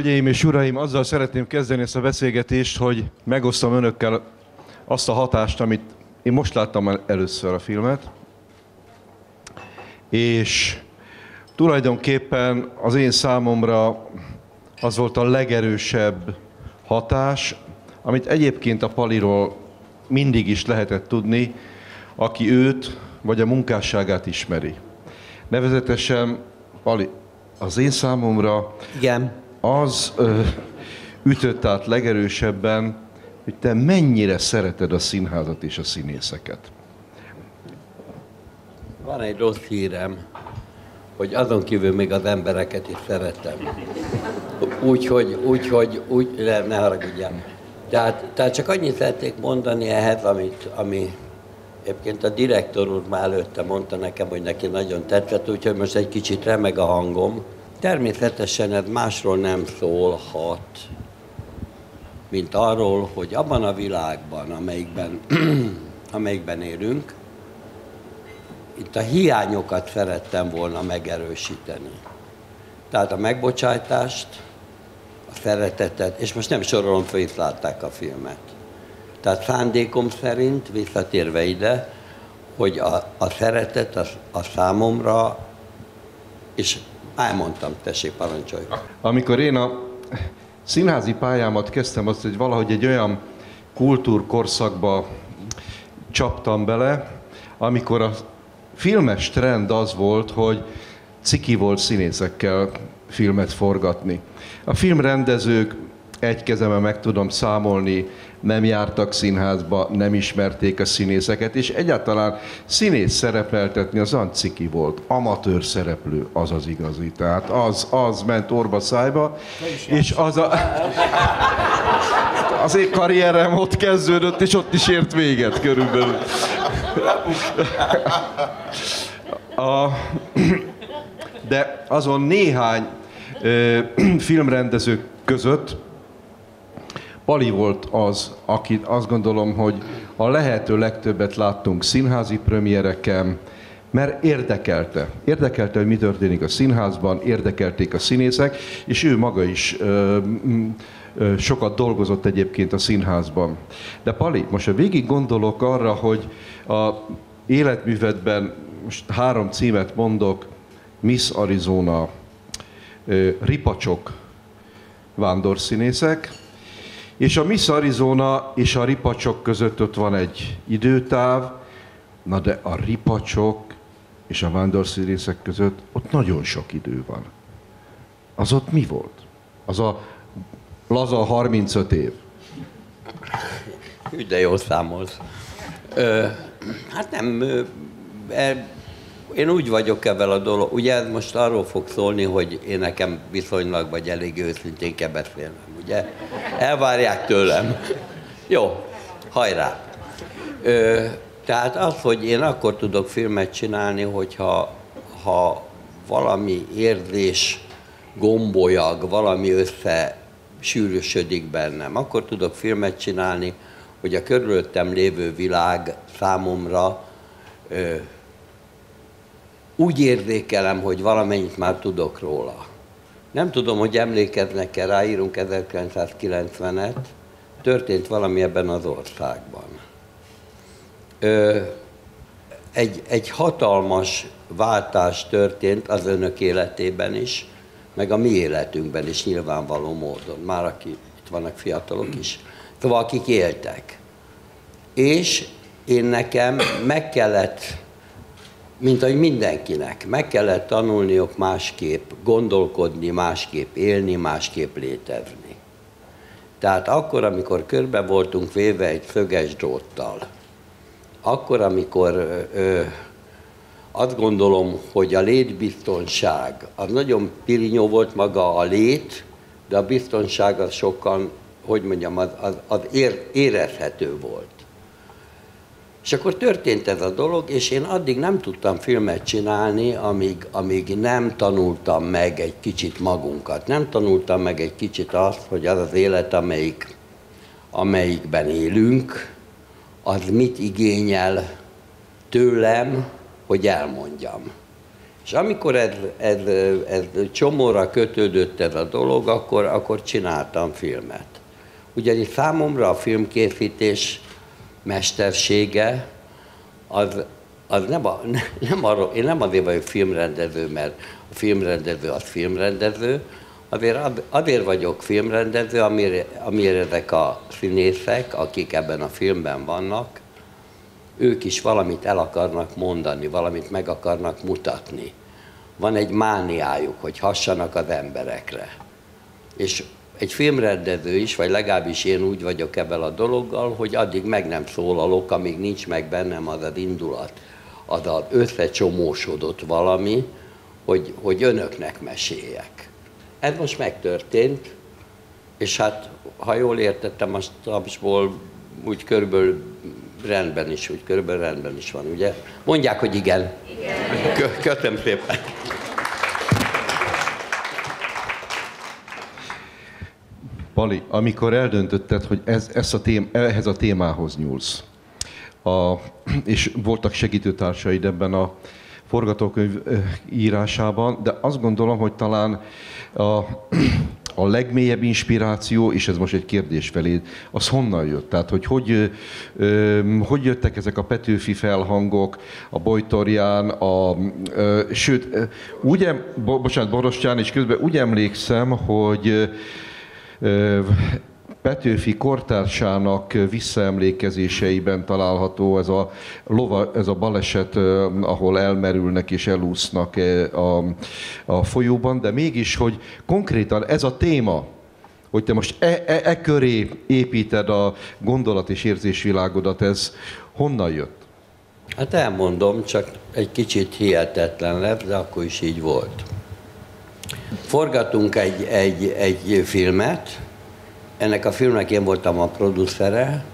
Hölgyeim és uraim, azzal szeretném kezdeni ezt a beszélgetést, hogy megosztom önökkel azt a hatást, amit én most láttam el először a filmet, és tulajdonképpen az én számomra az volt a legerősebb hatás, amit egyébként a Paliról mindig is lehetett tudni, aki őt vagy a munkásságát ismeri. Nevezetesen Pali, az én számomra Igen. Az ö, ütött át legerősebben, hogy te mennyire szereted a színházat és a színészeket. Van egy rossz hírem, hogy azon kívül még az embereket is szeretem. Úgyhogy, úgyhogy, úgy, ne, ne haragudjál. Tehát, tehát csak annyit szeretnék mondani ehhez, amit, ami egyébként a direktor úr már előtte mondta nekem, hogy neki nagyon tetszett, úgyhogy most egy kicsit remeg a hangom. Természetesen ez másról nem szólhat, mint arról, hogy abban a világban, amelyikben, amelyikben élünk, itt a hiányokat szerettem volna megerősíteni. Tehát a megbocsájtást, a szeretetet, és most nem sorolom föl, itt látták a filmet. Tehát szándékom szerint, visszatérve ide, hogy a, a szeretet a, a számomra, és elmondtam, tessék, parancsolj. Amikor én a színházi pályámat kezdtem, azt, hogy valahogy egy olyan kultúrkorszakba csaptam bele, amikor a filmes trend az volt, hogy ciki volt színészekkel filmet forgatni. A filmrendezők egy kezemben meg tudom számolni, nem jártak színházba, nem ismerték a színészeket, és egyáltalán színész szerepeltetni az olyan ciki volt. Amatőr szereplő, az az igazi. Tehát az, az ment orba szájba, és az a... Az én karrierem ott kezdődött, és ott is ért véget körülbelül. A, de azon néhány ö, filmrendező között Pali volt az, akit azt gondolom, hogy a lehető legtöbbet láttunk színházi premiereken, mert érdekelte. Érdekelte, hogy mi történik a színházban, érdekelték a színészek, és ő maga is ö, ö, sokat dolgozott egyébként a színházban. De Pali, most a végig gondolok arra, hogy a életművedben most három címet mondok, Miss Arizona, ö, Ripacsok, vándorszínészek, és a Miss Arizona és a ripacsok között ott van egy időtáv, na de a ripacsok és a vándorszínészek között ott nagyon sok idő van. Az ott mi volt? Az a laza 35 év. Úgy de jól számolsz. Ö, hát nem, e, én úgy vagyok ebben a dolog. Ugye most arról fog szólni, hogy én nekem viszonylag vagy elég őszintén kell beszélnem, ugye? Elvárják tőlem. Jó, hajrá. Ö, tehát az, hogy én akkor tudok filmet csinálni, hogyha ha valami érzés gombolyag, valami össze sűrűsödik bennem, akkor tudok filmet csinálni, hogy a körülöttem lévő világ számomra ö, úgy érzékelem, hogy valamennyit már tudok róla. Nem tudom, hogy emlékeznek-e, ráírunk 1990-et, történt valami ebben az országban. Ö, egy, egy hatalmas váltás történt az önök életében is, meg a mi életünkben is nyilvánvaló módon, már aki itt vannak fiatalok is, szóval akik éltek. És én nekem meg kellett mint ahogy mindenkinek, meg kellett tanulniok másképp gondolkodni, másképp élni, másképp létezni. Tehát akkor, amikor körbe voltunk véve egy szöges dróttal, akkor, amikor ö, azt gondolom, hogy a létbiztonság, az nagyon pirinyó volt maga a lét, de a biztonság az sokkal, hogy mondjam, az, az, az ér, érezhető volt. És akkor történt ez a dolog, és én addig nem tudtam filmet csinálni, amíg, amíg nem tanultam meg egy kicsit magunkat. Nem tanultam meg egy kicsit azt, hogy az az élet, amelyik, amelyikben élünk, az mit igényel tőlem, hogy elmondjam. És amikor ez, ez, ez csomóra kötődött ez a dolog, akkor, akkor csináltam filmet. Ugyanis számomra a filmkészítés mestersége az, az nem, a, nem arról, én nem azért vagyok filmrendező, mert a filmrendező az filmrendező, azért, azért vagyok filmrendező, amire, amire ezek a színészek, akik ebben a filmben vannak, ők is valamit el akarnak mondani, valamit meg akarnak mutatni. Van egy mániájuk, hogy hassanak az emberekre. És egy filmrendező is, vagy legalábbis én úgy vagyok ebben a dologgal, hogy addig meg nem szólalok, amíg nincs meg bennem az az indulat, az az összecsomósodott valami, hogy, hogy önöknek meséljek. Ez most megtörtént, és hát, ha jól értettem, azt abból úgy körülbelül rendben is, úgy körülbelül rendben is van, ugye? Mondják, hogy igen. igen. Köszönöm szépen. Pali, amikor eldöntötted, hogy ez, ez a tém, ehhez a témához nyúlsz, a, és voltak segítőtársaid ebben a forgatókönyv írásában, de azt gondolom, hogy talán a, a legmélyebb inspiráció, és ez most egy kérdés felé, az honnan jött? Tehát, hogy hogy, hogy jöttek ezek a Petőfi felhangok, a Bojtorján, a, sőt, úgy, bocsánat, Borostyán, és közben úgy emlékszem, hogy Petőfi kortársának visszaemlékezéseiben található ez a, lova, ez a baleset, ahol elmerülnek és elúsznak a, a folyóban, de mégis, hogy konkrétan ez a téma, hogy te most e, e, e köré építed a gondolat és érzésvilágodat, ez honnan jött? Hát elmondom, csak egy kicsit hihetetlen lett, de akkor is így volt. Forgatunk egy, egy, egy filmet, ennek a filmnek én voltam a producere,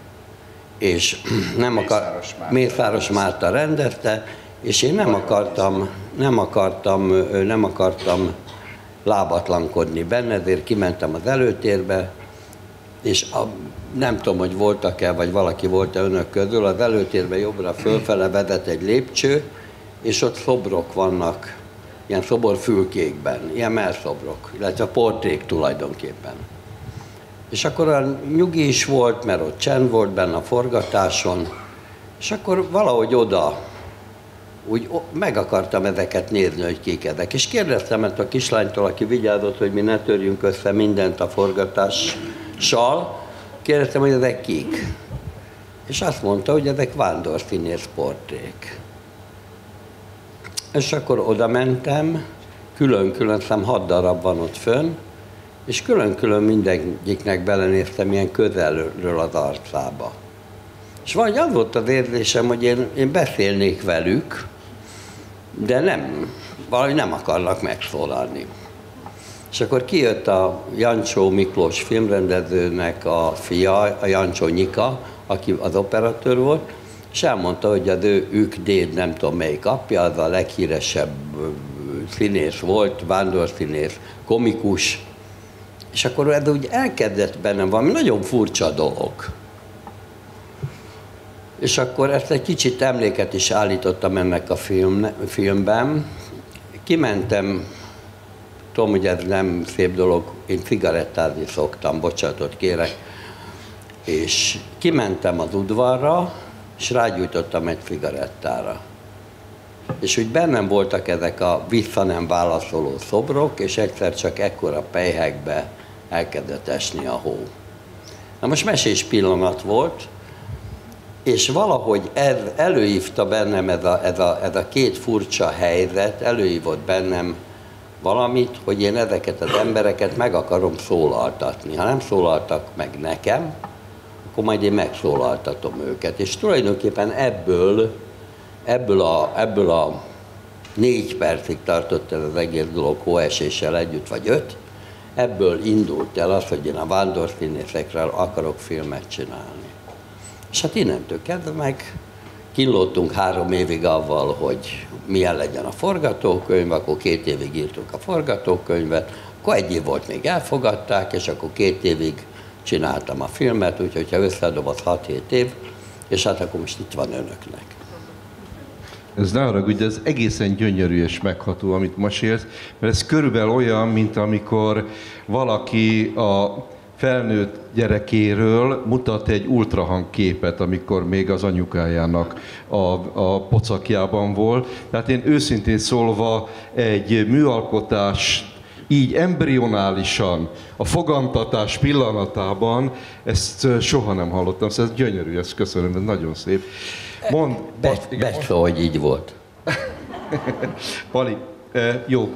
és nem akar, Mészáros Márta rendezte, és én nem akartam, nem akartam, nem akartam lábatlankodni benne, ezért kimentem az előtérbe, és a, nem tudom, hogy voltak-e, vagy valaki volt-e önök közül, az előtérbe jobbra fölfele vezet egy lépcső, és ott szobrok vannak, ilyen szoborfülkékben, ilyen melszobrok, illetve a portrék tulajdonképpen. És akkor a nyugi is volt, mert ott csend volt benne a forgatáson, és akkor valahogy oda, úgy meg akartam ezeket nézni, hogy kik ezek. És kérdeztem ezt a kislánytól, aki vigyázott, hogy mi ne törjünk össze mindent a forgatással, kérdeztem, hogy ezek kik. És azt mondta, hogy ezek vándorszínész portrék. És akkor oda mentem, külön-külön, szem hat darab van ott fönn, és külön-külön mindegyiknek belenéztem ilyen közelről az arcába. És vagy az volt az érzésem, hogy én, én beszélnék velük, de nem, valahogy nem akarnak megszólalni. És akkor kijött a Jancsó Miklós filmrendezőnek a fia, a Jancsó Nyika, aki az operatőr volt, és elmondta, hogy az ő ők déd, nem tudom melyik apja, az a leghíresebb színész volt, vándorszínész, komikus, és akkor ez úgy elkezdett bennem valami nagyon furcsa dolog. És akkor ezt egy kicsit emléket is állítottam ennek a film, filmben. Kimentem, tudom, hogy ez nem szép dolog, én cigarettázni szoktam, bocsánatot kérek, és kimentem az udvarra, és rágyújtottam egy cigarettára. És úgy bennem voltak ezek a vissza nem válaszoló szobrok, és egyszer csak ekkora pejhekbe elkezdett esni a hó. Na most mesés pillanat volt, és valahogy ez előhívta bennem ez a, ez, a, ez a két furcsa helyzet, előhívott bennem valamit, hogy én ezeket az embereket meg akarom szólaltatni. Ha nem szólaltak meg nekem, akkor majd én megszólaltatom őket. És tulajdonképpen ebből, ebből a, ebből a négy percig tartott ez az egész dolog hóeséssel együtt, vagy öt, ebből indult el az, hogy én a vándorszínészekről akarok filmet csinálni. És hát innentől kezdve meg kínlottunk három évig avval, hogy milyen legyen a forgatókönyv, akkor két évig írtuk a forgatókönyvet, akkor egy év volt, még elfogadták, és akkor két évig csináltam a filmet, úgyhogy ha összeadom, az 6-7 év, és hát akkor most itt van önöknek. ez ne haragudj, ez egészen gyönyörű és megható, amit mesélsz, mert ez körülbelül olyan, mint amikor valaki a felnőtt gyerekéről mutat egy ultrahang képet, amikor még az anyukájának a, a pocakjában volt. Tehát én őszintén szólva egy műalkotás így embrionálisan, a fogantatás pillanatában, ezt soha nem hallottam, szóval ez gyönyörű, ezt köszönöm, ez nagyon szép. Mond, Be, Best, hogy így volt. Pali, jó,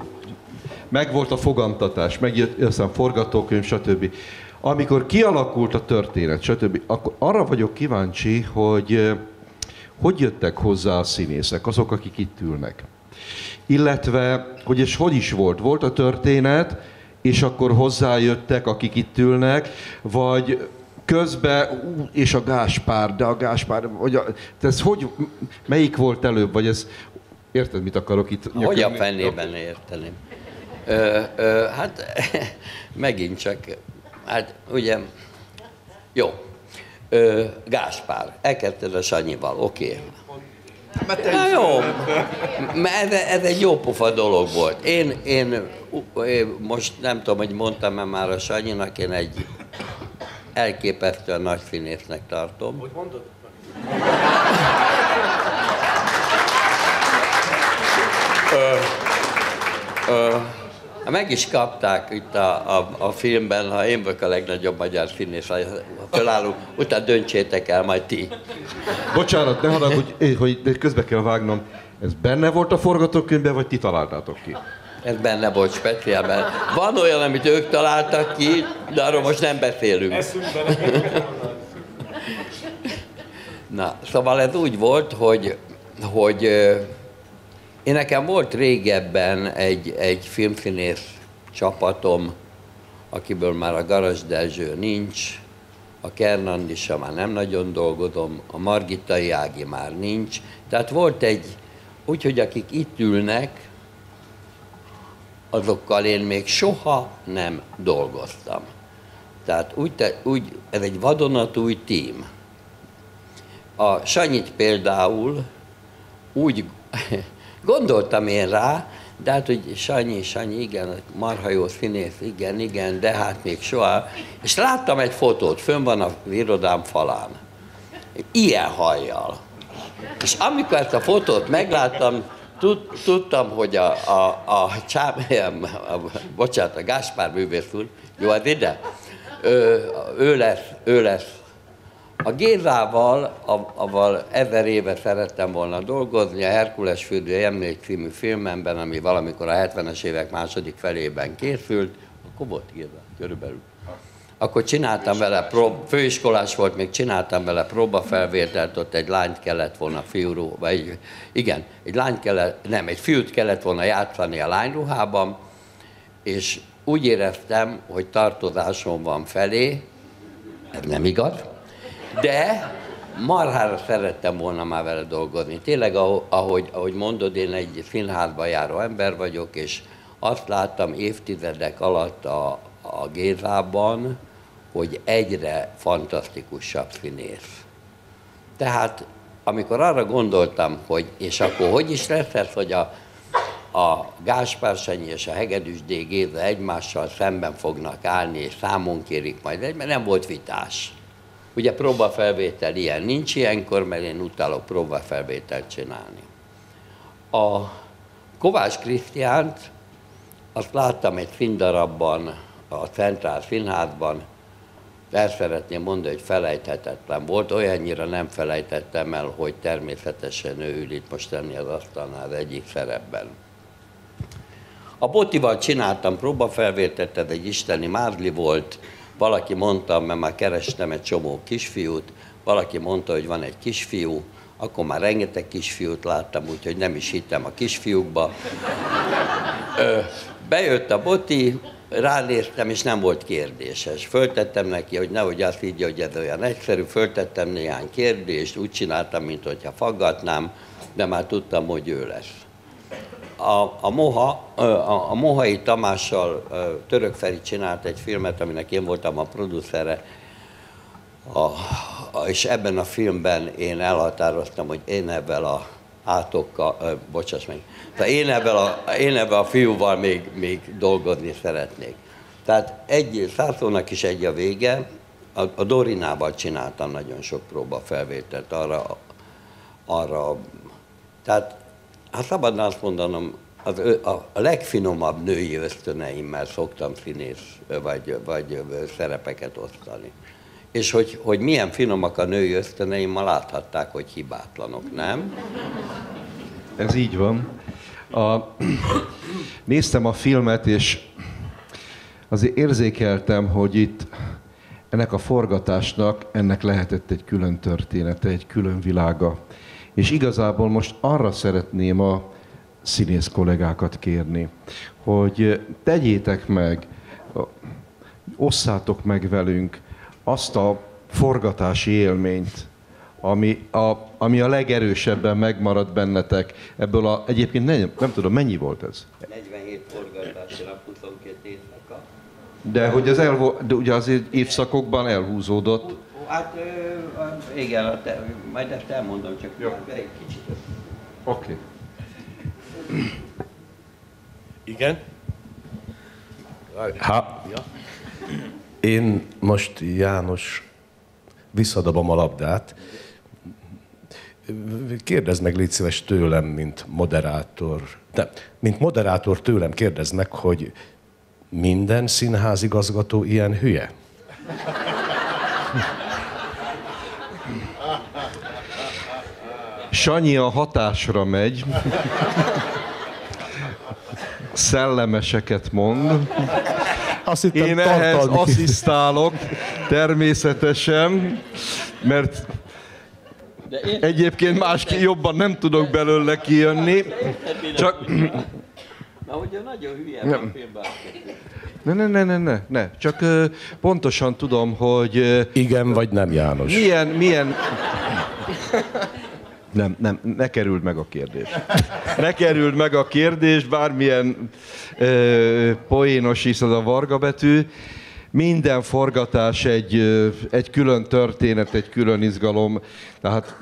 meg volt a fogantatás, megjött aztán forgatókönyv, stb. Amikor kialakult a történet, stb., akkor arra vagyok kíváncsi, hogy hogy jöttek hozzá a színészek, azok, akik itt ülnek. Illetve, hogy és hogy is volt? Volt a történet, és akkor hozzájöttek, akik itt ülnek, vagy közben, és a Gáspár, de a Gáspár, vagy a, ez hogy, melyik volt előbb, vagy ez, érted, mit akarok itt? Hogy a fennében érteném? Ö, ö, hát megint csak, hát ugye, jó, ö, Gáspár, elkezdted a Sanyival, oké. Okay. Na jó, mert ez, ez egy jó pofa dolog volt. Én, én, én most nem tudom, hogy mondtam-e már a Sanyinak, én egy elképesztően nagy színésznek tartom. Hogy mondod? ö, ö, meg is kapták itt a, a, a filmben, ha én vagyok a legnagyobb magyar színész, ha fölállunk, utána döntsétek el majd ti. Bocsánat, ne haragudj, hogy közbe kell vágnom. Ez benne volt a forgatókönyvben, vagy ti találtátok ki? Ez benne volt speciálban. Van olyan, amit ők találtak ki, de arról most nem beszélünk. Na, szóval ez úgy volt, hogy, hogy én nekem volt régebben egy, egy filmszínész csapatom, akiből már a Garas Dezső nincs, a Kernandisa már nem nagyon dolgozom, a Margitai Ági már nincs. Tehát volt egy, úgyhogy akik itt ülnek, azokkal én még soha nem dolgoztam. Tehát úgy, úgy ez egy vadonatúj tím. A Sanyit például úgy gondoltam én rá, de hát, hogy Sanyi, Sanyi, igen, marha jó színész, igen, igen, de hát még soha. És láttam egy fotót, fönn van a irodám falán. Ilyen hajjal. És amikor ezt a fotót megláttam, tud, tudtam, hogy a, a, a, csám, a, a, bocsánat, a Gáspár művész úr, jó, az ide, ő, ő, lesz, ő lesz. A Gézával, aval ezer éve szerettem volna dolgozni, a Herkules fürdő emlék című filmemben, ami valamikor a 70-es évek második felében készült, akkor volt Géza, körülbelül. Akkor csináltam vele, prób- főiskolás volt, még csináltam vele próbafelvételt, ott egy lányt kellett volna fiúrú, vagy igen, egy lány kellett, nem, egy fiút kellett volna játszani a lányruhában, és úgy éreztem, hogy tartozásom van felé, ez nem igaz, de marhára szerettem volna már vele dolgozni. Tényleg, ahogy, ahogy mondod, én egy színházba járó ember vagyok, és azt láttam évtizedek alatt a, a Gézában, hogy egyre fantasztikusabb színész. Tehát amikor arra gondoltam, hogy és akkor hogy is lesz ez, hogy a, a Gáspár Sanyi és a Hegedűs D. Géza egymással szemben fognak állni, és számon kérik majd mert nem volt vitás. Ugye próbafelvétel ilyen nincs ilyenkor, mert én utálok próbafelvételt csinálni. A Kovács Krisztiánt azt láttam egy színdarabban, a Centrál Színházban, el szeretném mondani, hogy felejthetetlen volt. Olyannyira nem felejtettem el, hogy természetesen ő ül itt most tenni az asztalnál az egyik szerepben. A Botival csináltam próbafelvételt, ez egy isteni mázli volt. Valaki mondta, mert már kerestem egy csomó kisfiút, valaki mondta, hogy van egy kisfiú, akkor már rengeteg kisfiút láttam, úgyhogy nem is hittem a kisfiúkba. Ö, bejött a Boti, ránéztem, és nem volt kérdéses. Föltettem neki, hogy nehogy azt így, hogy ez olyan egyszerű, föltettem néhány kérdést, úgy csináltam, mint hogyha faggatnám, de már tudtam, hogy ő lesz. A, a, Moha, a, a Mohai Tamással Török Feri csinált egy filmet, aminek én voltam a producere, a, a, és ebben a filmben én elhatároztam, hogy én ebben a átokkal, bocsáss meg. Tehát én ebben a, én ebben a fiúval még, még dolgozni szeretnék. Tehát egy százszónak is egy a vége. A, a Dorinával csináltam nagyon sok próbafelvételt arra, arra, tehát hát szabadna azt mondanom, az, a, a legfinomabb női ösztöneimmel szoktam színész vagy, vagy szerepeket osztani. És hogy, hogy milyen finomak a női ösztöneim, ma láthatták, hogy hibátlanok, nem? Ez így van. A, néztem a filmet, és azért érzékeltem, hogy itt ennek a forgatásnak ennek lehetett egy külön története, egy külön világa. És igazából most arra szeretném a színész kollégákat kérni, hogy tegyétek meg, osszátok meg velünk azt a forgatási élményt, ami a, ami a legerősebben megmarad bennetek ebből a, egyébként nem, nem tudom, mennyi volt ez? 47 forgatási nap, 22 éjszaka. De hogy az elvo, de ugye azért évszakokban elhúzódott. Hát igen, te, majd ezt elmondom, csak Jó. egy kicsit. Oké. Okay. Igen? Ha, én most János visszadobom a labdát. Kérdezd meg, légy szíves tőlem, mint moderátor. De, mint moderátor tőlem kérdezd meg, hogy minden színházigazgató ilyen hülye? Sanyi a hatásra megy. Szellemeseket mond. Azt hittem, Én ehhez tartalmi. asszisztálok természetesen, mert egyébként másképp jobban nem tudok belőle kijönni. Csak Na, hogy ő nagyon hülye a filmben. ne, ne, ne, ne, ne, ne. Csak ö, pontosan tudom, hogy ö, Igen vagy nem, János? milyen, milyen... Nem, nem, ne kerüld meg a kérdést. Ne kerüld meg a kérdést, bármilyen ö, poénos is az a varga betű. Minden forgatás egy, ö, egy külön történet, egy külön izgalom. Tehát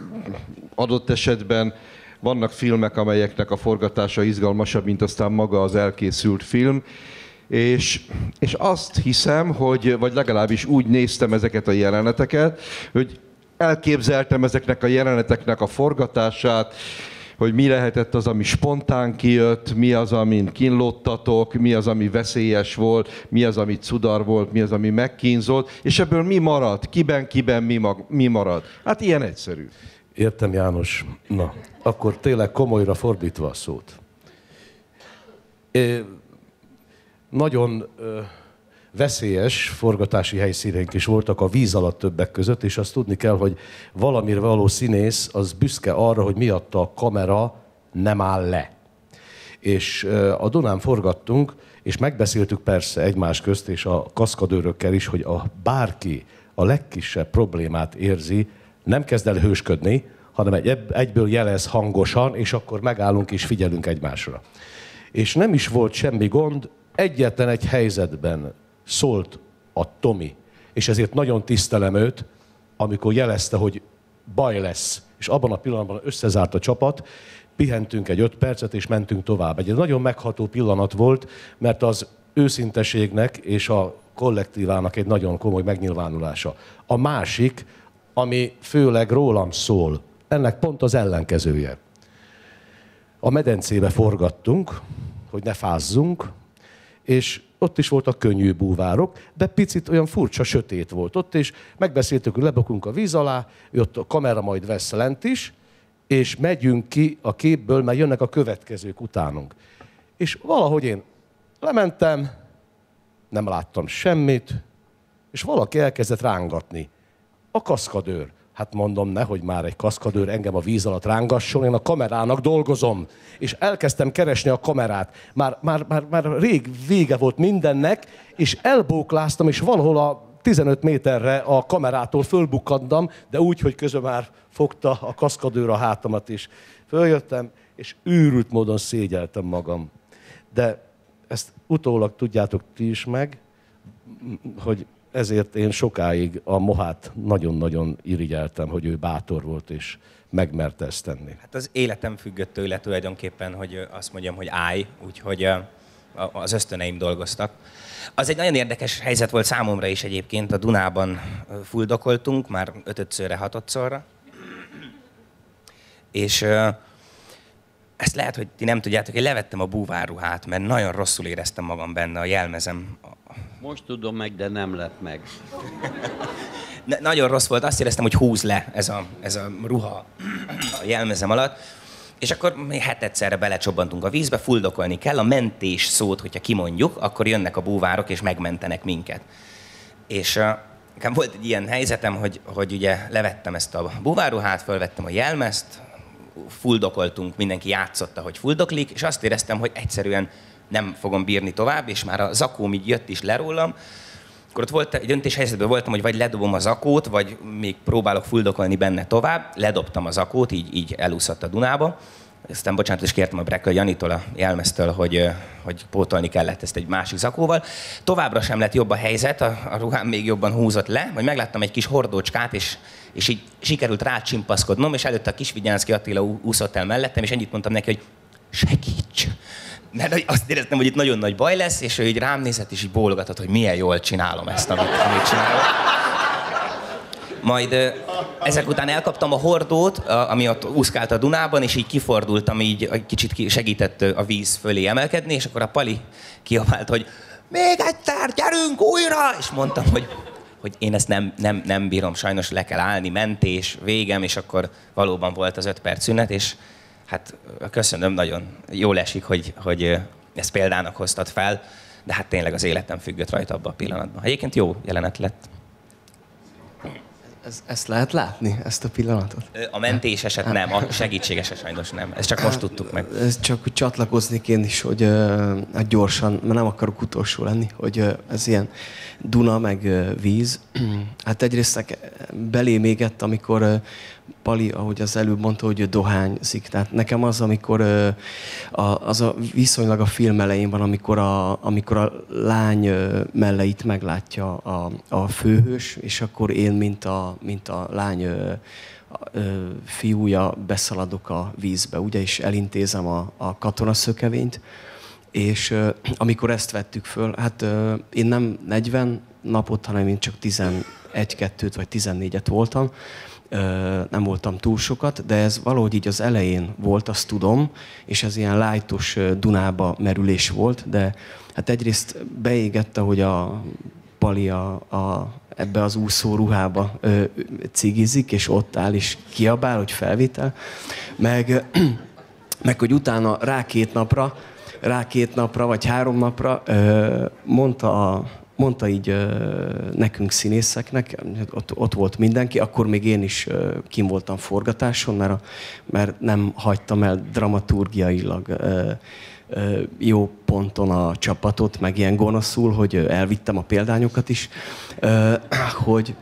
adott esetben vannak filmek, amelyeknek a forgatása izgalmasabb, mint aztán maga az elkészült film. És, és azt hiszem, hogy, vagy legalábbis úgy néztem ezeket a jeleneteket, hogy elképzeltem ezeknek a jeleneteknek a forgatását, hogy mi lehetett az, ami spontán kijött, mi az, amin kínlottatok, mi az, ami veszélyes volt, mi az, ami cudar volt, mi az, ami megkínzolt, és ebből mi marad, kiben, kiben mi, mag, mi marad. Hát ilyen egyszerű. Értem, János. Na, akkor tényleg komolyra fordítva a szót. É, nagyon ö, veszélyes forgatási helyszíneink is voltak a víz alatt többek között, és azt tudni kell, hogy valamire való színész az büszke arra, hogy miatta a kamera nem áll le. És a Dunán forgattunk, és megbeszéltük persze egymás közt és a kaszkadőrökkel is, hogy a bárki a legkisebb problémát érzi, nem kezd el hősködni, hanem egy, egyből jelez hangosan, és akkor megállunk és figyelünk egymásra. És nem is volt semmi gond, egyetlen egy helyzetben szólt a Tomi, és ezért nagyon tisztelem őt, amikor jelezte, hogy baj lesz, és abban a pillanatban összezárt a csapat, pihentünk egy öt percet, és mentünk tovább. Egy nagyon megható pillanat volt, mert az őszinteségnek és a kollektívának egy nagyon komoly megnyilvánulása. A másik, ami főleg rólam szól, ennek pont az ellenkezője. A medencébe forgattunk, hogy ne fázzunk, és ott is voltak könnyű búvárok, de picit olyan furcsa, sötét volt ott, és megbeszéltük, hogy lebokunk a víz alá, ott a kamera majd vesz lent is, és megyünk ki a képből, mert jönnek a következők utánunk. És valahogy én lementem, nem láttam semmit, és valaki elkezdett rángatni. A kaszkadőr. Hát mondom, nehogy már egy kaszkadőr engem a víz alatt rángasson, én a kamerának dolgozom. És elkezdtem keresni a kamerát. Már, már, már, már rég vége volt mindennek, és elbókláztam, és valahol a 15 méterre a kamerától fölbukkadtam, de úgy, hogy közben már fogta a kaszkadőr a hátamat is. Följöttem, és őrült módon szégyeltem magam. De ezt utólag tudjátok ti is meg, hogy ezért én sokáig a Mohát nagyon-nagyon irigyeltem, hogy ő bátor volt és megmerte ezt tenni. Hát az életem függött tőle tulajdonképpen, hogy azt mondjam, hogy állj, úgyhogy az ösztöneim dolgoztak. Az egy nagyon érdekes helyzet volt számomra is egyébként, a Dunában fuldokoltunk, már ötötszörre, hatodszorra. És ezt lehet, hogy ti nem tudjátok, én levettem a búvárruhát, mert nagyon rosszul éreztem magam benne, a jelmezem. Most tudom meg, de nem lett meg. Na, nagyon rossz volt, azt éreztem, hogy húz le ez a, ez a ruha a jelmezem alatt. És akkor mi hetedszerre belecsobbantunk a vízbe, fuldokolni kell, a mentés szót, hogyha kimondjuk, akkor jönnek a búvárok és megmentenek minket. És uh, volt egy ilyen helyzetem, hogy, hogy ugye levettem ezt a búvárruhát, fölvettem a jelmezt, fuldokoltunk, mindenki játszotta, hogy fuldoklik, és azt éreztem, hogy egyszerűen nem fogom bírni tovább, és már a zakóm így jött is le akkor ott volt, egy döntéshelyzetben voltam, hogy vagy ledobom az akót, vagy még próbálok fuldokolni benne tovább. Ledobtam az akót, így, így elúszott a Dunába. Aztán bocsánat, is kértem a Brekkel Janitól, a jelmeztől, hogy, hogy pótolni kellett ezt egy másik zakóval. Továbbra sem lett jobb a helyzet, a, a ruhám még jobban húzott le, majd megláttam egy kis hordócskát, és, és így sikerült rácsimpaszkodnom, és előtte a kis Vigyánszki Attila úszott el mellettem, és ennyit mondtam neki, hogy segíts! mert azt éreztem, hogy itt nagyon nagy baj lesz, és ő így rám nézett, és így bólogatott, hogy milyen jól csinálom ezt, amit, amit csinálok. Majd ezek után elkaptam a hordót, ami ott úszkált a Dunában, és így kifordultam, így egy kicsit segített a víz fölé emelkedni, és akkor a Pali kiabált, hogy még egyszer, gyerünk újra! És mondtam, hogy, hogy én ezt nem, nem, nem bírom, sajnos le kell állni, mentés, végem, és akkor valóban volt az öt perc szünet, és hát köszönöm, nagyon jól esik, hogy, hogy ezt példának hoztad fel, de hát tényleg az életem függött rajta abban a pillanatban. Egyébként jó jelenet lett. Ez, ezt lehet látni, ezt a pillanatot? A mentés eset nem, a segítséges sajnos nem. Ezt csak most tudtuk meg. Ez csak hogy csatlakoznék én is, hogy uh, gyorsan, mert nem akarok utolsó lenni, hogy ez ilyen Duna meg víz. hát egyrészt belé égett, amikor Pali, ahogy az előbb mondta, hogy dohányzik. Tehát nekem az, amikor az a viszonylag a film elején van, amikor a, amikor a lány melleit meglátja a, a főhős, és akkor én, mint a, mint a lány fiúja beszaladok a vízbe, ugye, és elintézem a, a katonaszökevényt, és amikor ezt vettük föl, hát én nem 40 napot, hanem én csak 11-2-t vagy 14-et voltam, nem voltam túl sokat, de ez valahogy így az elején volt, azt tudom, és ez ilyen lájtos Dunába merülés volt, de hát egyrészt beégette, hogy a Pali a, a, ebbe az úszó ruhába ö, cigizik, és ott áll, és kiabál, hogy felvétel, meg, meg hogy utána rá két napra, rá két napra, vagy három napra ö, mondta a, mondta így nekünk színészeknek, ott, ott volt mindenki, akkor még én is kim voltam forgatáson, mert, a, mert nem hagytam el dramaturgiailag jó ponton a csapatot, meg ilyen gonoszul, hogy elvittem a példányokat is, hogy,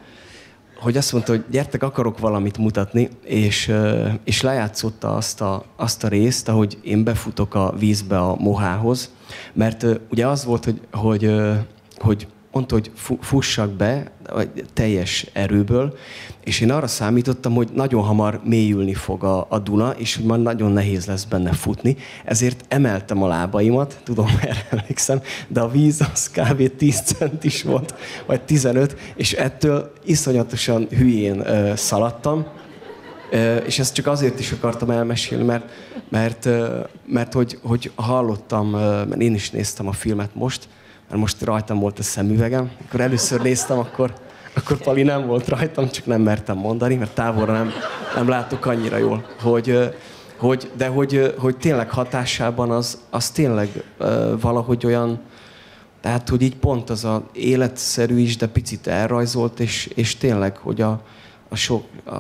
hogy azt mondta, hogy gyertek, akarok valamit mutatni, és, és lejátszotta azt a, azt a részt, ahogy én befutok a vízbe a mohához, mert ugye az volt, hogy, hogy hogy mondta, hogy fussak be teljes erőből, és én arra számítottam, hogy nagyon hamar mélyülni fog a, a Duna, és hogy már nagyon nehéz lesz benne futni. Ezért emeltem a lábaimat, tudom, erre emlékszem, de a víz az kb. 10 centis volt, vagy 15, és ettől iszonyatosan hülyén uh, szaladtam. Uh, és ezt csak azért is akartam elmesélni, mert, mert, uh, mert hogy, hogy hallottam, uh, mert én is néztem a filmet most, mert most rajtam volt a szemüvegem. Akkor először néztem, akkor, akkor Pali nem volt rajtam, csak nem mertem mondani, mert távolra nem, nem látok annyira jól. Hogy, hogy, de hogy, hogy tényleg hatásában az, az tényleg valahogy olyan, tehát hogy így pont az a életszerű is, de picit elrajzolt, és, és tényleg, hogy a, a sok, a,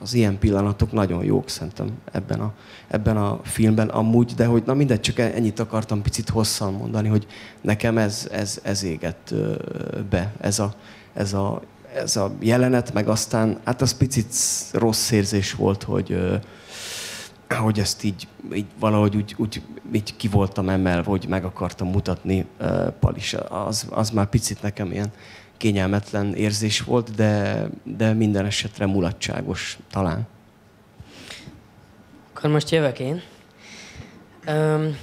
az ilyen pillanatok nagyon jók szerintem ebben a, ebben a filmben amúgy, de hogy na mindegy, csak ennyit akartam picit hosszan mondani, hogy nekem ez, ez, ez égett be, ez a, ez, a, ez a jelenet, meg aztán, hát az picit rossz érzés volt, hogy, hogy ezt így, így valahogy úgy, úgy így ki voltam emelve, hogy meg akartam mutatni Palis. Az, az már picit nekem ilyen kényelmetlen érzés volt, de, de minden esetre mulatságos talán. Akkor most jövök én. Öm,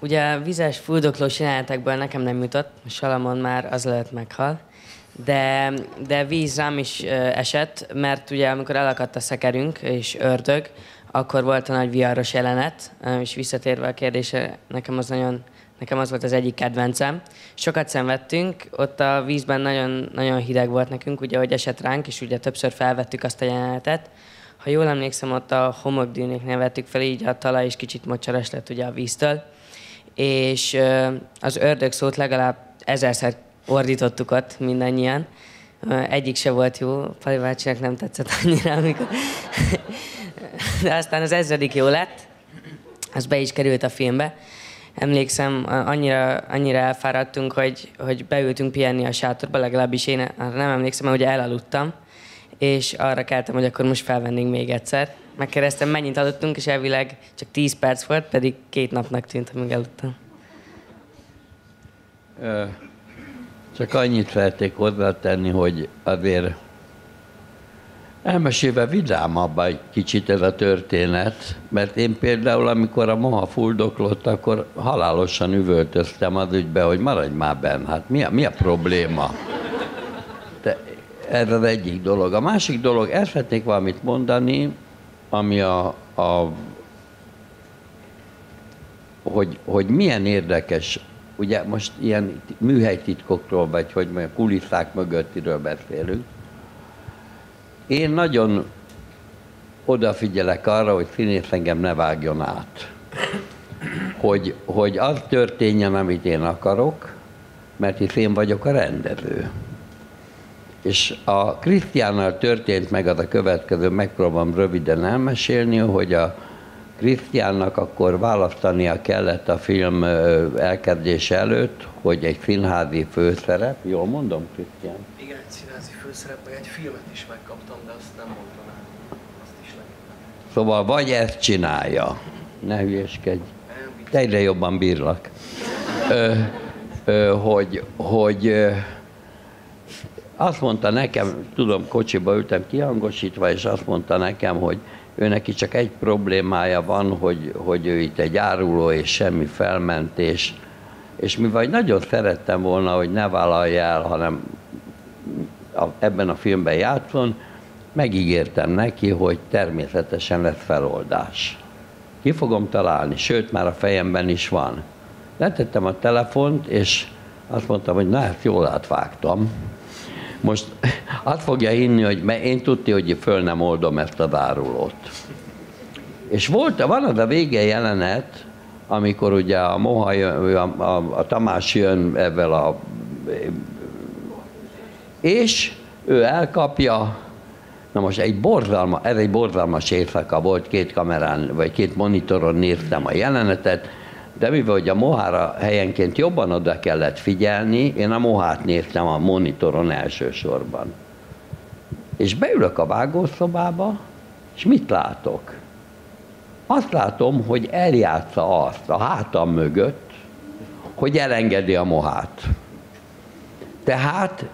ugye vizes fuldoklós jelenetekből nekem nem jutott, Salamon már az lehet meghal, de, de víz rám is ö, esett, mert ugye amikor elakadt a szekerünk és ördög, akkor volt a nagy viharos jelenet, és visszatérve a kérdésre, nekem az nagyon Nekem az volt az egyik kedvencem. Sokat szenvedtünk, ott a vízben nagyon, nagyon hideg volt nekünk, ugye, hogy esett ránk, és ugye többször felvettük azt a jelenetet. Ha jól emlékszem, ott a homokdűnéknél vettük fel, így a talaj is kicsit mocsaras lett ugye a víztől. És az ördög szót legalább ezerszer ordítottuk ott mindannyian. Egyik se volt jó, Pali bácsinak nem tetszett annyira, amikor... De aztán az ezredik jó lett, az be is került a filmbe emlékszem, annyira, annyira elfáradtunk, hogy, hogy beültünk pihenni a sátorba, legalábbis én arra nem emlékszem, hogy elaludtam, és arra keltem, hogy akkor most felvennénk még egyszer. Megkérdeztem, mennyit aludtunk, és elvileg csak 10 perc volt, pedig két napnak tűnt, amíg aludtam. Csak annyit felték hozzátenni, hogy azért Elmesélve vidámabb egy kicsit ez a történet, mert én például, amikor a moha fuldoklott, akkor halálosan üvöltöztem az ügybe, hogy maradj már benn, hát mi a, mi a probléma? De ez az egyik dolog. A másik dolog, el szeretnék valamit mondani, ami a, a hogy, hogy milyen érdekes, ugye most ilyen műhelytitkokról, vagy hogy a kulisszák mögöttiről beszélünk, én nagyon odafigyelek arra, hogy színész engem ne vágjon át. Hogy, hogy az történjen, amit én akarok, mert itt én vagyok a rendező. És a Krisztiánnal történt meg az a következő, megpróbálom röviden elmesélni, hogy a Krisztiánnak akkor választania kellett a film elkezdése előtt, hogy egy színházi főszerep, jól mondom, Krisztián? Igen, egy színházi főszerep, meg egy filmet is megkaptam, de azt nem mondtam el. Azt is Szóval vagy ezt csinálja, ne hülyeskedj, te egyre jobban bírlak, ö, ö, hogy, hogy ö, azt mondta nekem, tudom, kocsiba ültem kihangosítva, és azt mondta nekem, hogy ő neki csak egy problémája van, hogy, hogy ő itt egy áruló és semmi felmentés, és mivel nagyon szerettem volna, hogy ne vállalja el, hanem a, ebben a filmben játszon, megígértem neki, hogy természetesen lesz feloldás. Ki fogom találni, sőt, már a fejemben is van. Letettem a telefont, és azt mondtam, hogy na, ezt jól átvágtam. Most azt fogja hinni, hogy én tudti, hogy föl nem oldom ezt a árulót. És volt, van az a vége jelenet, amikor ugye a Moha jön, a, a, a Tamás jön ebben a... És ő elkapja, na most egy borzalma, ez egy borzalmas éjszaka volt, két kamerán, vagy két monitoron néztem a jelenetet, de mivel hogy a mohára helyenként jobban oda kellett figyelni, én a mohát néztem a monitoron elsősorban. És beülök a vágószobába, és mit látok? Azt látom, hogy eljátsza azt a hátam mögött, hogy elengedi a mohát. Tehát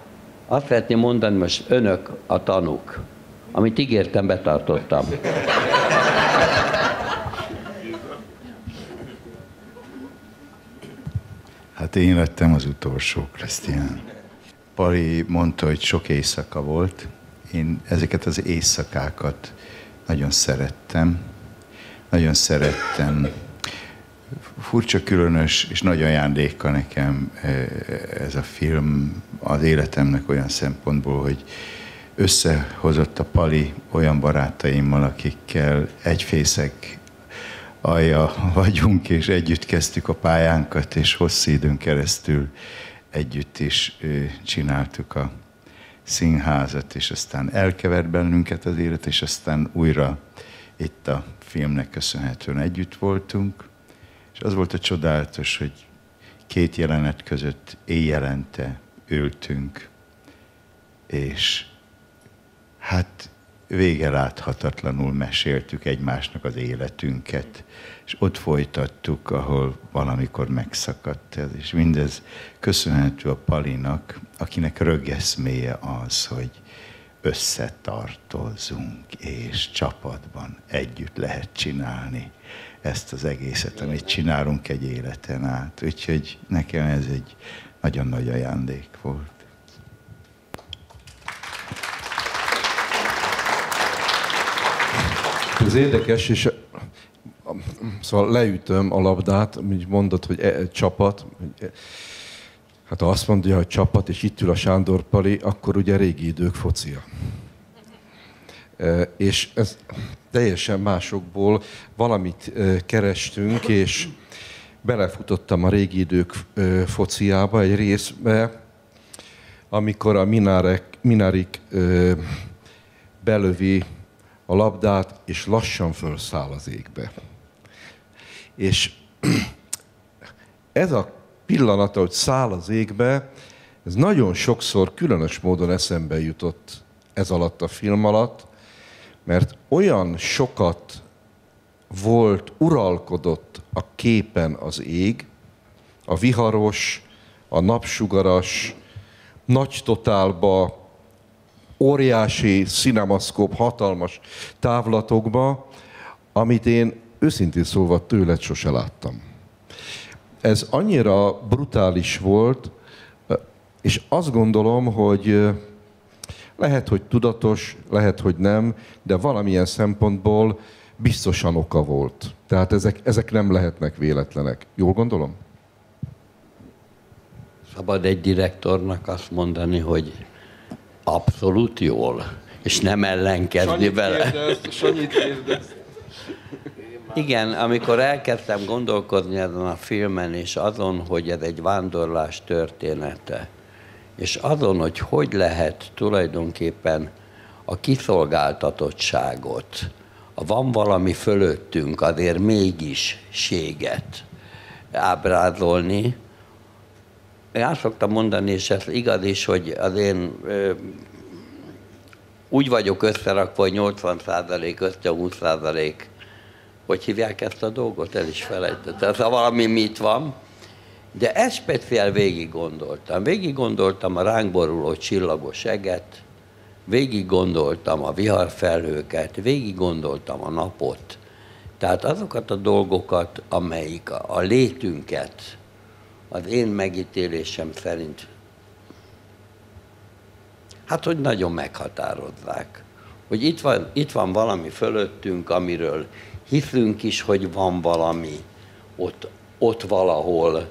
azt szeretném mondani, most önök a tanúk. Amit ígértem, betartottam. Hát én lettem az utolsó, Krisztián. Pali mondta, hogy sok éjszaka volt. Én ezeket az éjszakákat nagyon szerettem. Nagyon szerettem. Furcsa, különös és nagy ajándéka nekem eh, ez a film az életemnek olyan szempontból, hogy összehozott a Pali olyan barátaimmal, akikkel egyfészek alja vagyunk, és együtt kezdtük a pályánkat, és hosszú időn keresztül együtt is csináltuk a színházat, és aztán elkevert bennünket az élet, és aztán újra itt a filmnek köszönhetően együtt voltunk, és az volt a csodálatos, hogy két jelenet között éjjelente ültünk, és hát vége láthatatlanul meséltük egymásnak az életünket, és ott folytattuk, ahol valamikor megszakadt ez, és mindez köszönhető a Palinak, akinek rögeszméje az, hogy összetartozunk, és csapatban együtt lehet csinálni ezt az egészet, amit csinálunk egy életen át. Úgyhogy nekem ez egy nagyon nagy ajándék volt. Ez érdekes, és szóval leütöm a labdát, úgy mondod, hogy e, csapat. E, hát ha azt mondja, hogy csapat, és itt ül a Sándor Pali, akkor ugye régi idők focia. E, és ez teljesen másokból valamit e, kerestünk, és belefutottam a régi idők e, fociába egy részbe, amikor a Minárek, Minárik e, belövi a labdát, és lassan felszáll az égbe. És ez a pillanat, hogy száll az égbe, ez nagyon sokszor különös módon eszembe jutott ez alatt a film alatt, mert olyan sokat volt, uralkodott a képen az ég, a viharos, a napsugaras, nagy totálba óriási cinemaszkóp, hatalmas távlatokba, amit én őszintén szólva tőled sose láttam. Ez annyira brutális volt, és azt gondolom, hogy lehet, hogy tudatos, lehet, hogy nem, de valamilyen szempontból biztosan oka volt. Tehát ezek, ezek nem lehetnek véletlenek. Jól gondolom? Szabad egy direktornak azt mondani, hogy Abszolút jól. És nem ellenkezni Sanyit vele. Kérdezt, Sanyit kérdezt. Igen, amikor elkezdtem gondolkodni ezen a filmen, és azon, hogy ez egy vándorlás története, és azon, hogy hogy lehet tulajdonképpen a kiszolgáltatottságot, a van valami fölöttünk, azért mégis séget ábrázolni, én azt szoktam mondani, és ez igaz is, hogy az én úgy vagyok összerakva, hogy 80 százalék, 20 százalék, hogy hívják ezt a dolgot, el is felejtettem. Ez valami mit van. De ezt speciál végig gondoltam. Végig gondoltam a ránk boruló csillagos eget, végig gondoltam a viharfelhőket, végig gondoltam a napot. Tehát azokat a dolgokat, amelyik a létünket az én megítélésem szerint, hát hogy nagyon meghatározzák. Hogy itt van, itt van valami fölöttünk, amiről hiszünk is, hogy van valami ott, ott valahol,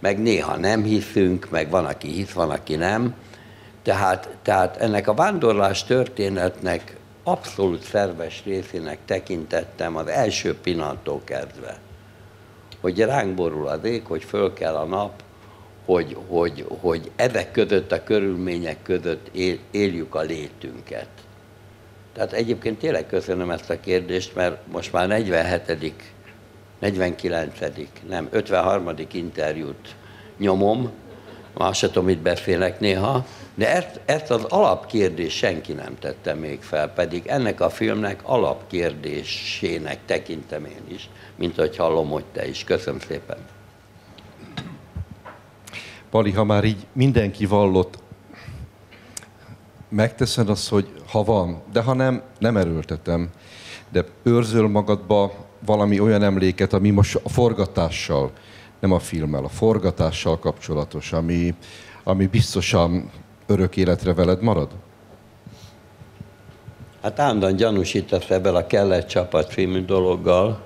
meg néha nem hiszünk, meg van, aki hisz, van, aki nem. Tehát, tehát ennek a vándorlás történetnek abszolút szerves részének tekintettem az első pillanattól kezdve hogy ránk borul az ég, hogy föl kell a nap, hogy, hogy, hogy ezek között, a körülmények között él, éljük a létünket. Tehát egyébként tényleg köszönöm ezt a kérdést, mert most már 47 49 nem, 53. interjút nyomom, már se tudom, mit beszélek néha, de ezt, ezt az alapkérdést senki nem tette még fel, pedig ennek a filmnek alapkérdésének tekintem én is, mint hogy hallom, hogy te is. Köszönöm szépen. Pali, ha már így mindenki vallott, megteszed azt, hogy ha van, de ha nem, nem erőltetem, de őrzöl magadba valami olyan emléket, ami most a forgatással, nem a filmmel, a forgatással kapcsolatos, ami, ami biztosan örök életre veled marad? Hát állandóan gyanúsítasz ebben a Kellett csapat filmű dologgal,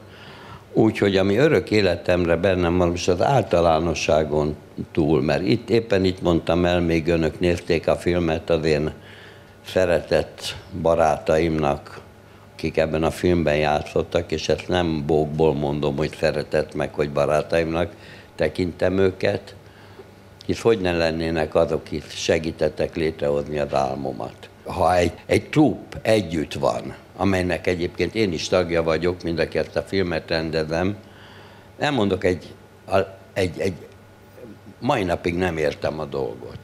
úgyhogy ami örök életemre bennem van, most az általánosságon túl, mert itt éppen itt mondtam el, még önök nézték a filmet az én szeretett barátaimnak, akik ebben a filmben játszottak, és ezt nem bókból mondom, hogy szeretett meg, hogy barátaimnak tekintem őket, hisz hogy ne lennének azok, akik segítettek létrehozni az álmomat. Ha egy, egy trupp együtt van, amelynek egyébként én is tagja vagyok, mind aki ezt a filmet rendezem, elmondok egy, egy, egy mai napig nem értem a dolgot.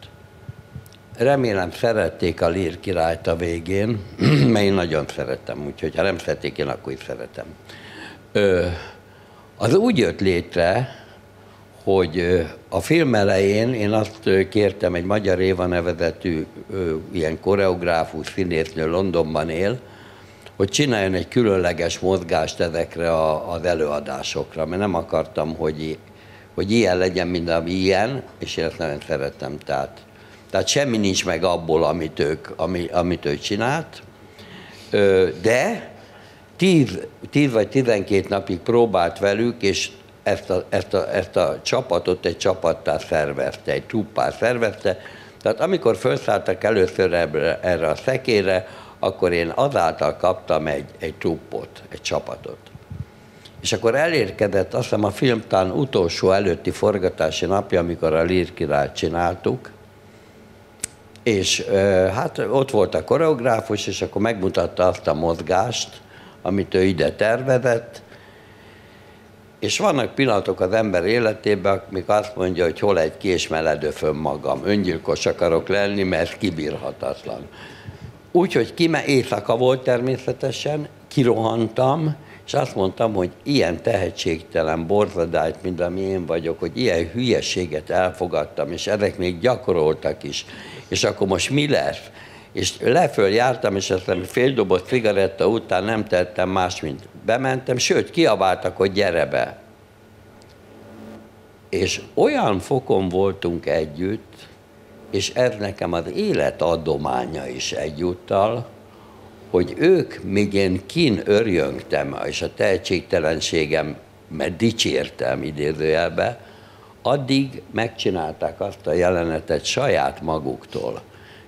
Remélem szerették a Lír királyt a végén, mert én nagyon szeretem, úgyhogy ha nem szerették, én akkor is szeretem. Ö, az úgy jött létre, hogy a film elején én azt kértem, egy Magyar Éva nevezetű ilyen koreográfus, színésznő Londonban él, hogy csináljon egy különleges mozgást ezekre a, az előadásokra, mert nem akartam, hogy, hogy ilyen legyen, mint ami ilyen, és én ezt nagyon szeretem. Tehát, tehát semmi nincs meg abból, amit, ők, ami, amit ő csinált, de 10, 10 vagy 12 napig próbált velük, és ezt a, ezt a, ezt a csapatot egy csapattá szervezte, egy truppá szervezte. Tehát amikor felszálltak először erre, erre a szekére, akkor én azáltal kaptam egy, egy truppot, egy csapatot. És akkor elérkezett, azt hiszem a filmtán utolsó előtti forgatási napja, amikor a Lír királyt csináltuk, és hát ott volt a koreográfus, és akkor megmutatta azt a mozgást, amit ő ide tervezett, és vannak pillanatok az ember életében, amik azt mondja, hogy hol egy kés meledöföm magam, öngyilkos akarok lenni, mert kibírhatatlan. Úgyhogy kime éjszaka volt természetesen, kirohantam, és azt mondtam, hogy ilyen tehetségtelen borzadályt, mint ami én vagyok, hogy ilyen hülyeséget elfogadtam, és ezek még gyakoroltak is. És akkor most mi lesz? És leföl jártam, és aztán fél doboz cigaretta után nem tettem más, mint bementem, sőt, kiabáltak, hogy gyere be. És olyan fokon voltunk együtt, és ez nekem az élet adománya is egyúttal, hogy ők, még én kin örjöngtem, és a tehetségtelenségem, mert dicsértem idézőjelbe, addig megcsinálták azt a jelenetet saját maguktól.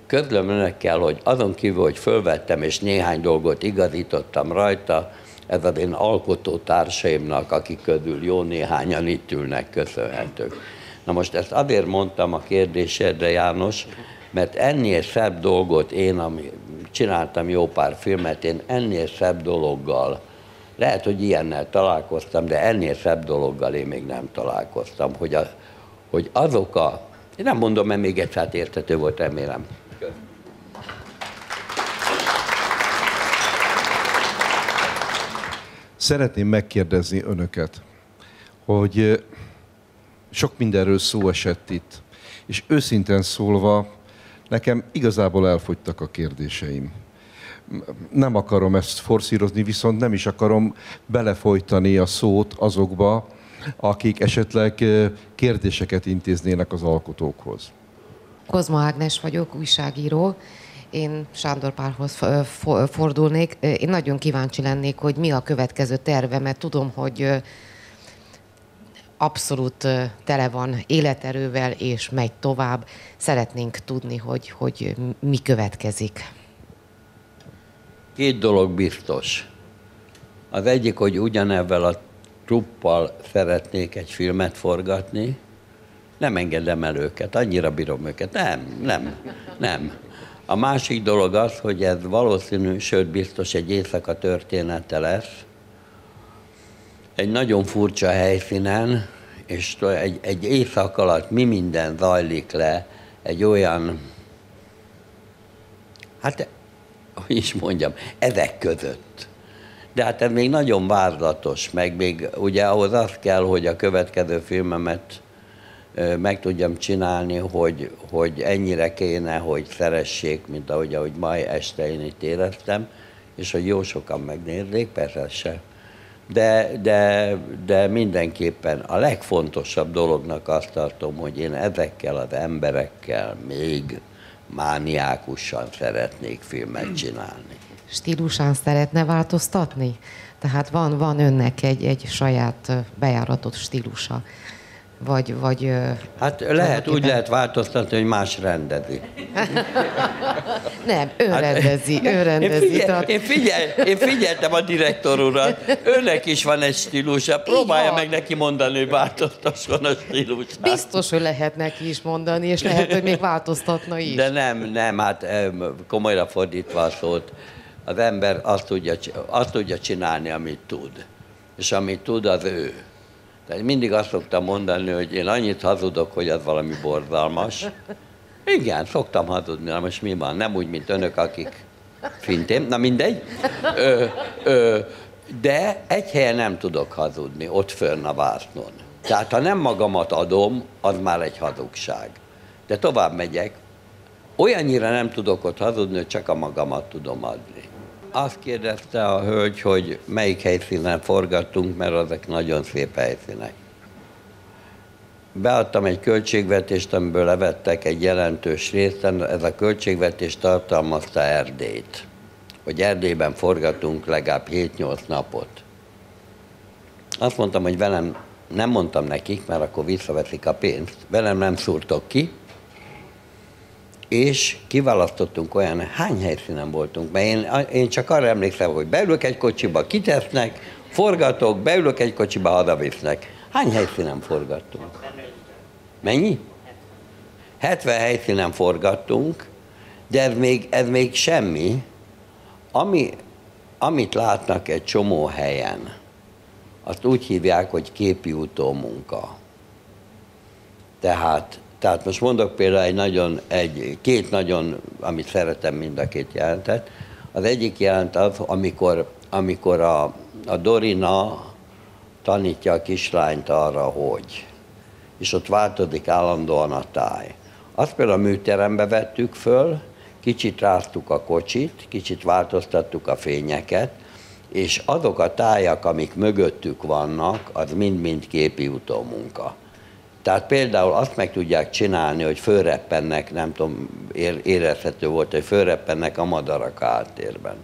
Közlöm önökkel, hogy azon kívül, hogy fölvettem és néhány dolgot igazítottam rajta, ez az én alkotó társaimnak, akik közül jó néhányan itt ülnek, köszönhetők. Na most ezt azért mondtam a kérdésedre, János, mert ennél szebb dolgot én, ami csináltam jó pár filmet, én ennél szebb dologgal, lehet, hogy ilyennel találkoztam, de ennél szebb dologgal én még nem találkoztam, hogy, a, hogy azok a, én nem mondom, mert még egyszer értető volt, remélem. Szeretném megkérdezni önöket, hogy sok mindenről szó esett itt, és őszintén szólva, nekem igazából elfogytak a kérdéseim. Nem akarom ezt forszírozni, viszont nem is akarom belefolytani a szót azokba, akik esetleg kérdéseket intéznének az alkotókhoz. Kozma Ágnes vagyok, újságíró. Én Sándor Párhoz fordulnék. Én nagyon kíváncsi lennék, hogy mi a következő terve, mert tudom, hogy abszolút tele van életerővel, és megy tovább. Szeretnénk tudni, hogy, hogy mi következik. Két dolog biztos. Az egyik, hogy ugyanebben a truppal szeretnék egy filmet forgatni, nem engedem el őket, annyira bírom őket. Nem, nem, nem. A másik dolog az, hogy ez valószínű, sőt biztos egy éjszaka története lesz, egy nagyon furcsa helyszínen, és egy, egy éjszak alatt mi minden zajlik le, egy olyan, hát, hogy is mondjam, ezek között. De hát ez még nagyon várlatos, meg még ugye ahhoz az kell, hogy a következő filmemet meg tudjam csinálni, hogy, hogy ennyire kéne, hogy szeressék, mint ahogy, ahogy mai este én itt éreztem, és hogy jó sokan megnézzék, persze se. De, de, de mindenképpen a legfontosabb dolognak azt tartom, hogy én ezekkel az emberekkel még mániákusan szeretnék filmet csinálni. Stílusán szeretne változtatni? Tehát van, van önnek egy, egy saját bejáratott stílusa vagy, vagy Hát lehet, úgy lehet változtatni, hogy más rendezi. Nem, ő hát, rendezi, ő rendezi. Én, figyel, tehát... én, figyel, én figyeltem a direktor urat, őnek is van egy stílusa, próbálja meg neki mondani, hogy változtasson a stílusát. Biztos, hogy lehet neki is mondani, és lehet, hogy még változtatna is. De nem, nem, hát komolyra fordítva a szót, az ember azt tudja, azt tudja csinálni, amit tud. És amit tud, az ő. Tehát mindig azt szoktam mondani, hogy én annyit hazudok, hogy az valami borzalmas, Igen, szoktam hazudni, na most mi van? Nem úgy, mint önök, akik fintém, na mindegy. Ö, ö, de egy helyen nem tudok hazudni, ott fönn a vártnon. Tehát ha nem magamat adom, az már egy hazugság. De tovább megyek, olyannyira nem tudok ott hazudni, hogy csak a magamat tudom adni. Azt kérdezte a hölgy, hogy melyik helyszínen forgattunk, mert azok nagyon szép helyszínek. Beadtam egy költségvetést, amiből levettek egy jelentős részt, ez a költségvetés tartalmazta Erdélyt. Hogy Erdélyben forgatunk legalább 7-8 napot. Azt mondtam, hogy velem nem mondtam nekik, mert akkor visszaveszik a pénzt, velem nem szúrtok ki, és kiválasztottunk olyan, hány helyszínen voltunk, mert én, én csak arra emlékszem, hogy beülök egy kocsiba, kitesznek, forgatok, beülök egy kocsiba, hazavisznek. Hány helyszínen forgattunk? Mennyi? 70 helyszínen forgattunk, de ez még, ez még semmi. Ami, amit látnak egy csomó helyen, azt úgy hívják, hogy képi utómunka. Tehát, tehát most mondok például egy nagyon, egy, két nagyon, amit szeretem mind a két jelentet. Az egyik jelent az, amikor, amikor a, a Dorina tanítja a kislányt arra, hogy, és ott változik állandóan a táj. Azt például a műterembe vettük föl, kicsit ráztuk a kocsit, kicsit változtattuk a fényeket, és azok a tájak, amik mögöttük vannak, az mind-mind képi utómunka. Tehát például azt meg tudják csinálni, hogy fölreppennek, nem tudom, érezhető volt, hogy fölreppennek a madarak áttérben.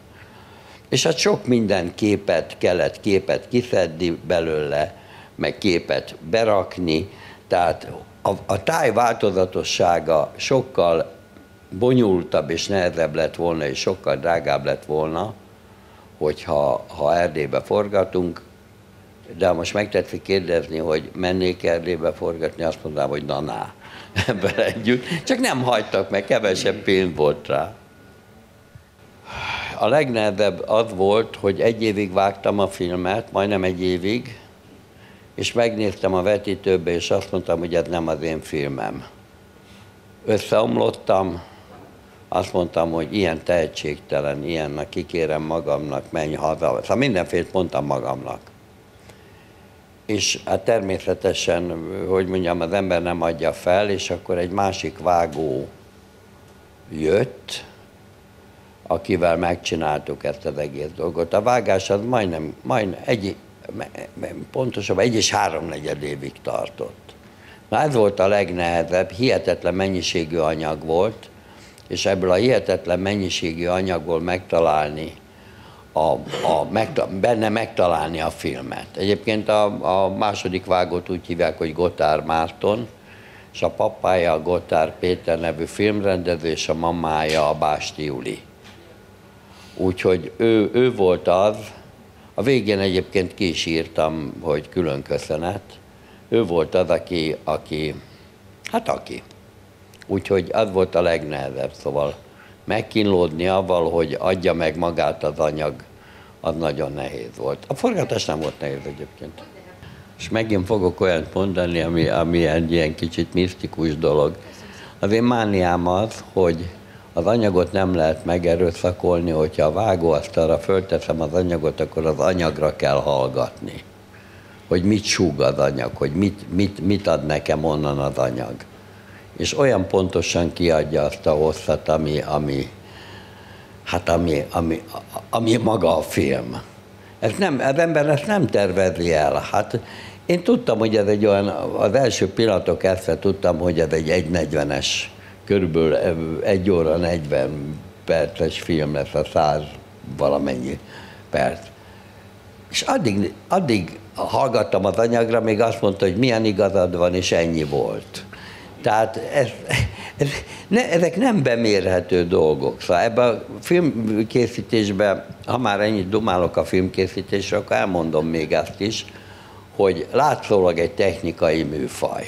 És hát sok minden képet kellett képet kiszedni belőle, meg képet berakni, tehát a, a táj változatossága sokkal bonyolultabb és nehezebb lett volna, és sokkal drágább lett volna, hogyha ha Erdélybe forgatunk, de most megtetszik kérdezni, hogy mennék Erdélybe forgatni, azt mondanám, hogy na, na ebben együtt. Csak nem hagytak meg, kevesebb pénz volt rá. A legnehezebb az volt, hogy egy évig vágtam a filmet, majdnem egy évig, és megnéztem a vetítőbe, és azt mondtam, hogy ez nem az én filmem. Összeomlottam, azt mondtam, hogy ilyen tehetségtelen, ilyennek kikérem magamnak, menj haza. Szóval mindenféle mondtam magamnak. És hát természetesen, hogy mondjam, az ember nem adja fel, és akkor egy másik vágó jött, akivel megcsináltuk ezt az egész dolgot. A vágás az majdnem, majdnem egy, pontosabban egy és háromnegyed évig tartott. Na ez volt a legnehezebb, hihetetlen mennyiségű anyag volt, és ebből a hihetetlen mennyiségű anyagból megtalálni, a, a, megta, benne megtalálni a filmet. Egyébként a, a második vágót úgy hívják, hogy Gotár Márton, és a papája a Gotár Péter nevű filmrendező, és a mamája a Básti Juli. Úgyhogy ő, ő volt az, a végén egyébként ki is írtam, hogy külön köszönet. Ő volt az, aki, aki hát aki. Úgyhogy az volt a legnehezebb, szóval megkínlódni avval, hogy adja meg magát az anyag, az nagyon nehéz volt. A forgatás nem volt nehéz egyébként. És megint fogok olyat mondani, ami, ami egy ilyen kicsit misztikus dolog. Az én mániám az, hogy az anyagot nem lehet megerőszakolni, hogyha a vágóasztalra fölteszem az anyagot, akkor az anyagra kell hallgatni. Hogy mit súg az anyag, hogy mit, mit, mit ad nekem onnan az anyag. És olyan pontosan kiadja azt a hosszat, ami, ami, hát ami, ami, ami maga a film. Ez nem, az ember ezt nem tervezi el. Hát én tudtam, hogy ez egy olyan, az első pillanatok ezt tudtam, hogy ez egy 1.40-es körülbelül egy óra 40 perces film lesz a száz valamennyi perc. És addig, addig hallgattam az anyagra, még azt mondta, hogy milyen igazad van, és ennyi volt. Tehát ez, ez, ne, ezek nem bemérhető dolgok. Szóval ebben a filmkészítésben, ha már ennyit dumálok a filmkészítésre, akkor elmondom még azt is, hogy látszólag egy technikai műfaj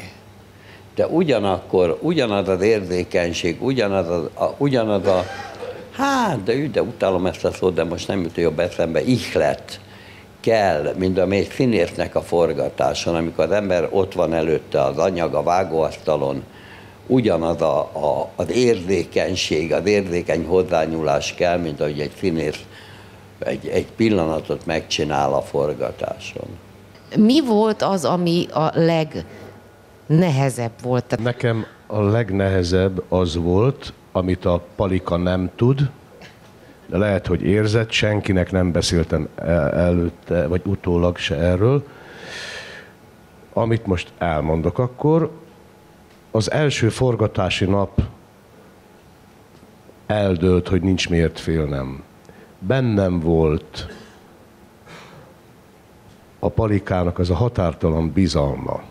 de ugyanakkor ugyanaz az érzékenység, ugyanaz a, a, ugyanaz a hát, de, de utálom ezt a szót, de most nem jut jobb eszembe, ihlet kell, mint ami egy színésznek a forgatáson, amikor az ember ott van előtte az anyag a vágóasztalon, ugyanaz a, a, az érzékenység, az érzékeny hozzányúlás kell, mint ahogy egy színész egy, egy pillanatot megcsinál a forgatáson. Mi volt az, ami a legnehezebb volt? Nekem a legnehezebb az volt, amit a palika nem tud, de lehet, hogy érzett, senkinek nem beszéltem el- előtte, vagy utólag se erről. Amit most elmondok akkor, az első forgatási nap eldőlt, hogy nincs miért félnem. Bennem volt a palikának az a határtalan bizalma.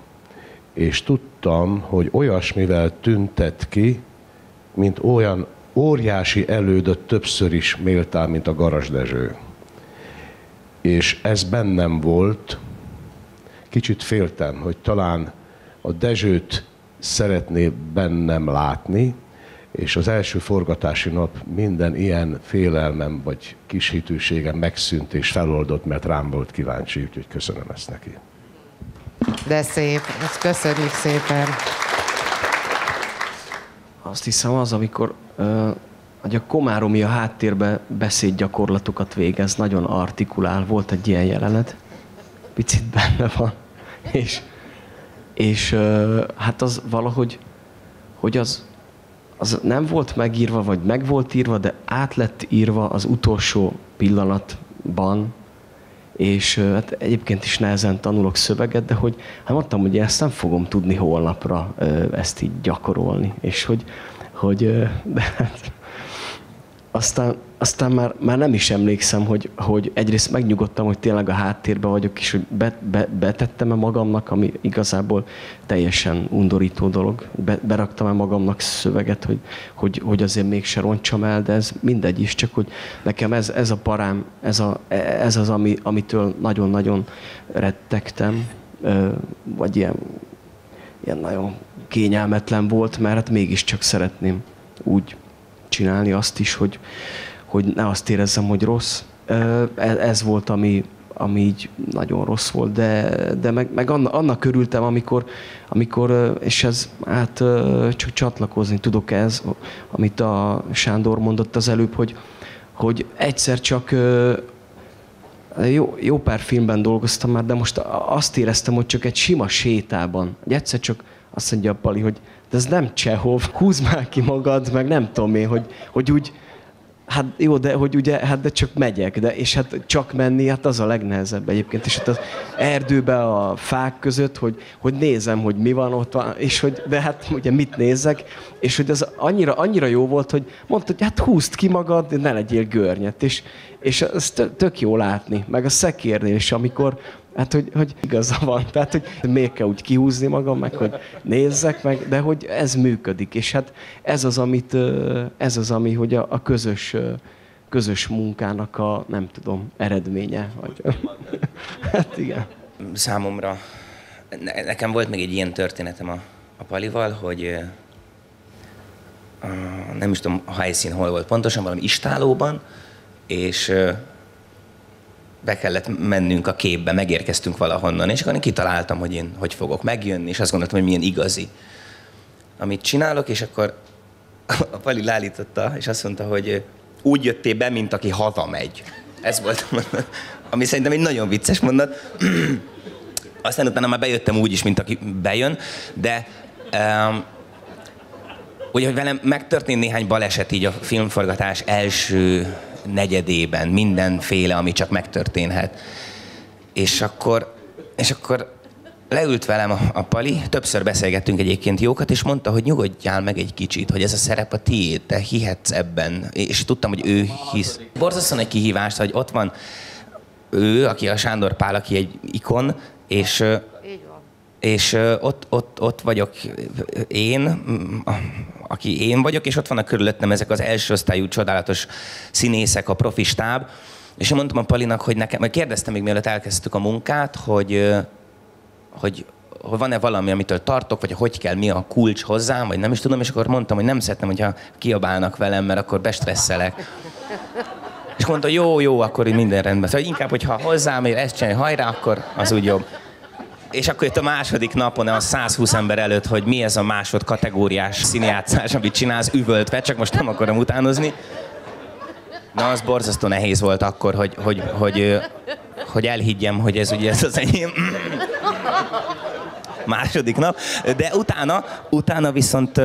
És tudtam, hogy olyasmivel tüntet ki, mint olyan óriási elődöt többször is méltál, mint a Garas Dezső. És ez bennem volt, kicsit féltem, hogy talán a Dezsőt szeretné bennem látni, és az első forgatási nap minden ilyen félelmem vagy kis hitűségem megszűnt és feloldott, mert rám volt kíváncsi, úgyhogy köszönöm ezt neki. De szép, ezt köszönjük szépen. Azt hiszem az, amikor hogy a Komáromi a háttérbe beszédgyakorlatokat végez, nagyon artikulál. Volt egy ilyen jelenet, picit benne van. És, és hát az valahogy, hogy az, az nem volt megírva, vagy meg volt írva, de át lett írva az utolsó pillanatban, és hát egyébként is nehezen tanulok szöveget, de hogy hát mondtam, hogy ezt nem fogom tudni holnapra ezt így gyakorolni, és hogy, hogy de hát, aztán, aztán már, már nem is emlékszem, hogy, hogy egyrészt megnyugodtam, hogy tényleg a háttérben vagyok, és hogy be, be, betettem-e magamnak, ami igazából teljesen undorító dolog. Be, beraktam-e magamnak szöveget, hogy, hogy, hogy azért mégse roncsam el, de ez mindegy is, csak hogy nekem ez, ez a parám, ez, a, ez az, ami, amitől nagyon-nagyon rettegtem, vagy ilyen, ilyen nagyon kényelmetlen volt, mert hát mégiscsak szeretném úgy csinálni azt is, hogy, hogy ne azt érezzem, hogy rossz. E- Ez volt, ami, ami így nagyon rossz volt, de, de meg, meg annak, annak örültem, amikor, amikor, és ez hát csak csatlakozni tudok ez, amit a Sándor mondott az előbb, hogy, hogy egyszer csak jó, jó pár filmben dolgoztam már, de most azt éreztem, hogy csak egy sima sétában, hogy egyszer csak azt mondja a Pali, hogy de ez nem Csehov, húzd már ki magad, meg nem tudom én, hogy, hogy úgy, hát jó, de hogy ugye, hát de csak megyek, de, és hát csak menni, hát az a legnehezebb egyébként, és hát az erdőbe a fák között, hogy, hogy nézem, hogy mi van ott, és hogy, de hát ugye mit nézek, és hogy ez annyira, annyira jó volt, hogy mondta, hogy hát húzd ki magad, ne legyél görnyet, és, és ez tö- tök jó látni, meg a szekérnél is, amikor, hát hogy, hogy igaza van, tehát hogy miért kell úgy kihúzni magam, meg hogy nézzek meg, de hogy ez működik, és hát ez az, amit, ez az, ami, hogy a, a közös, közös munkának a, nem tudom, eredménye, vagy hát igen. számomra, ne, nekem volt még egy ilyen történetem a, a Palival, hogy a, nem is tudom a helyszín hol volt pontosan, valami istálóban, és be kellett mennünk a képbe, megérkeztünk valahonnan, és akkor én kitaláltam, hogy én hogy fogok megjönni, és azt gondoltam, hogy milyen igazi, amit csinálok, és akkor a Pali leállította, és azt mondta, hogy úgy jöttél be, mint aki hazamegy. Ez volt, a mondat, ami szerintem egy nagyon vicces mondat. Aztán utána már bejöttem úgy is, mint aki bejön, de um, ugye, hogy velem megtörtént néhány baleset így a filmforgatás első negyedében, mindenféle, ami csak megtörténhet. És akkor, és akkor leült velem a, a Pali, többször beszélgettünk egyébként jókat, és mondta, hogy nyugodjál meg egy kicsit, hogy ez a szerep a tiéd, te hihetsz ebben. És tudtam, hogy ő hisz. Borzasztóan egy kihívást, hogy ott van ő, aki a Sándor Pál, aki egy ikon, és és ott, ott, ott vagyok én, aki én vagyok, és ott vannak körülöttem ezek az első osztályú csodálatos színészek, a profi stáb, és én mondtam a Palinak, hogy nekem, mert kérdeztem még mielőtt elkezdtük a munkát, hogy, hogy, hogy van-e valami, amitől tartok, vagy hogy kell, mi a kulcs hozzám, vagy nem is tudom, és akkor mondtam, hogy nem szeretném, hogyha kiabálnak velem, mert akkor bestresszelek. És mondta, jó, jó, akkor így minden rendben. Szóval inkább, hogyha hozzám ér, ezt csinálj, hajrá, akkor az úgy jobb. És akkor jött a második napon a 120 ember előtt, hogy mi ez a másod kategóriás színjátszás, amit csinálsz üvöltve, csak most nem akarom utánozni. Na, az borzasztó nehéz volt akkor, hogy, hogy, hogy, hogy elhiggyem, hogy ez ugye ez az enyém. Második nap. De utána, utána viszont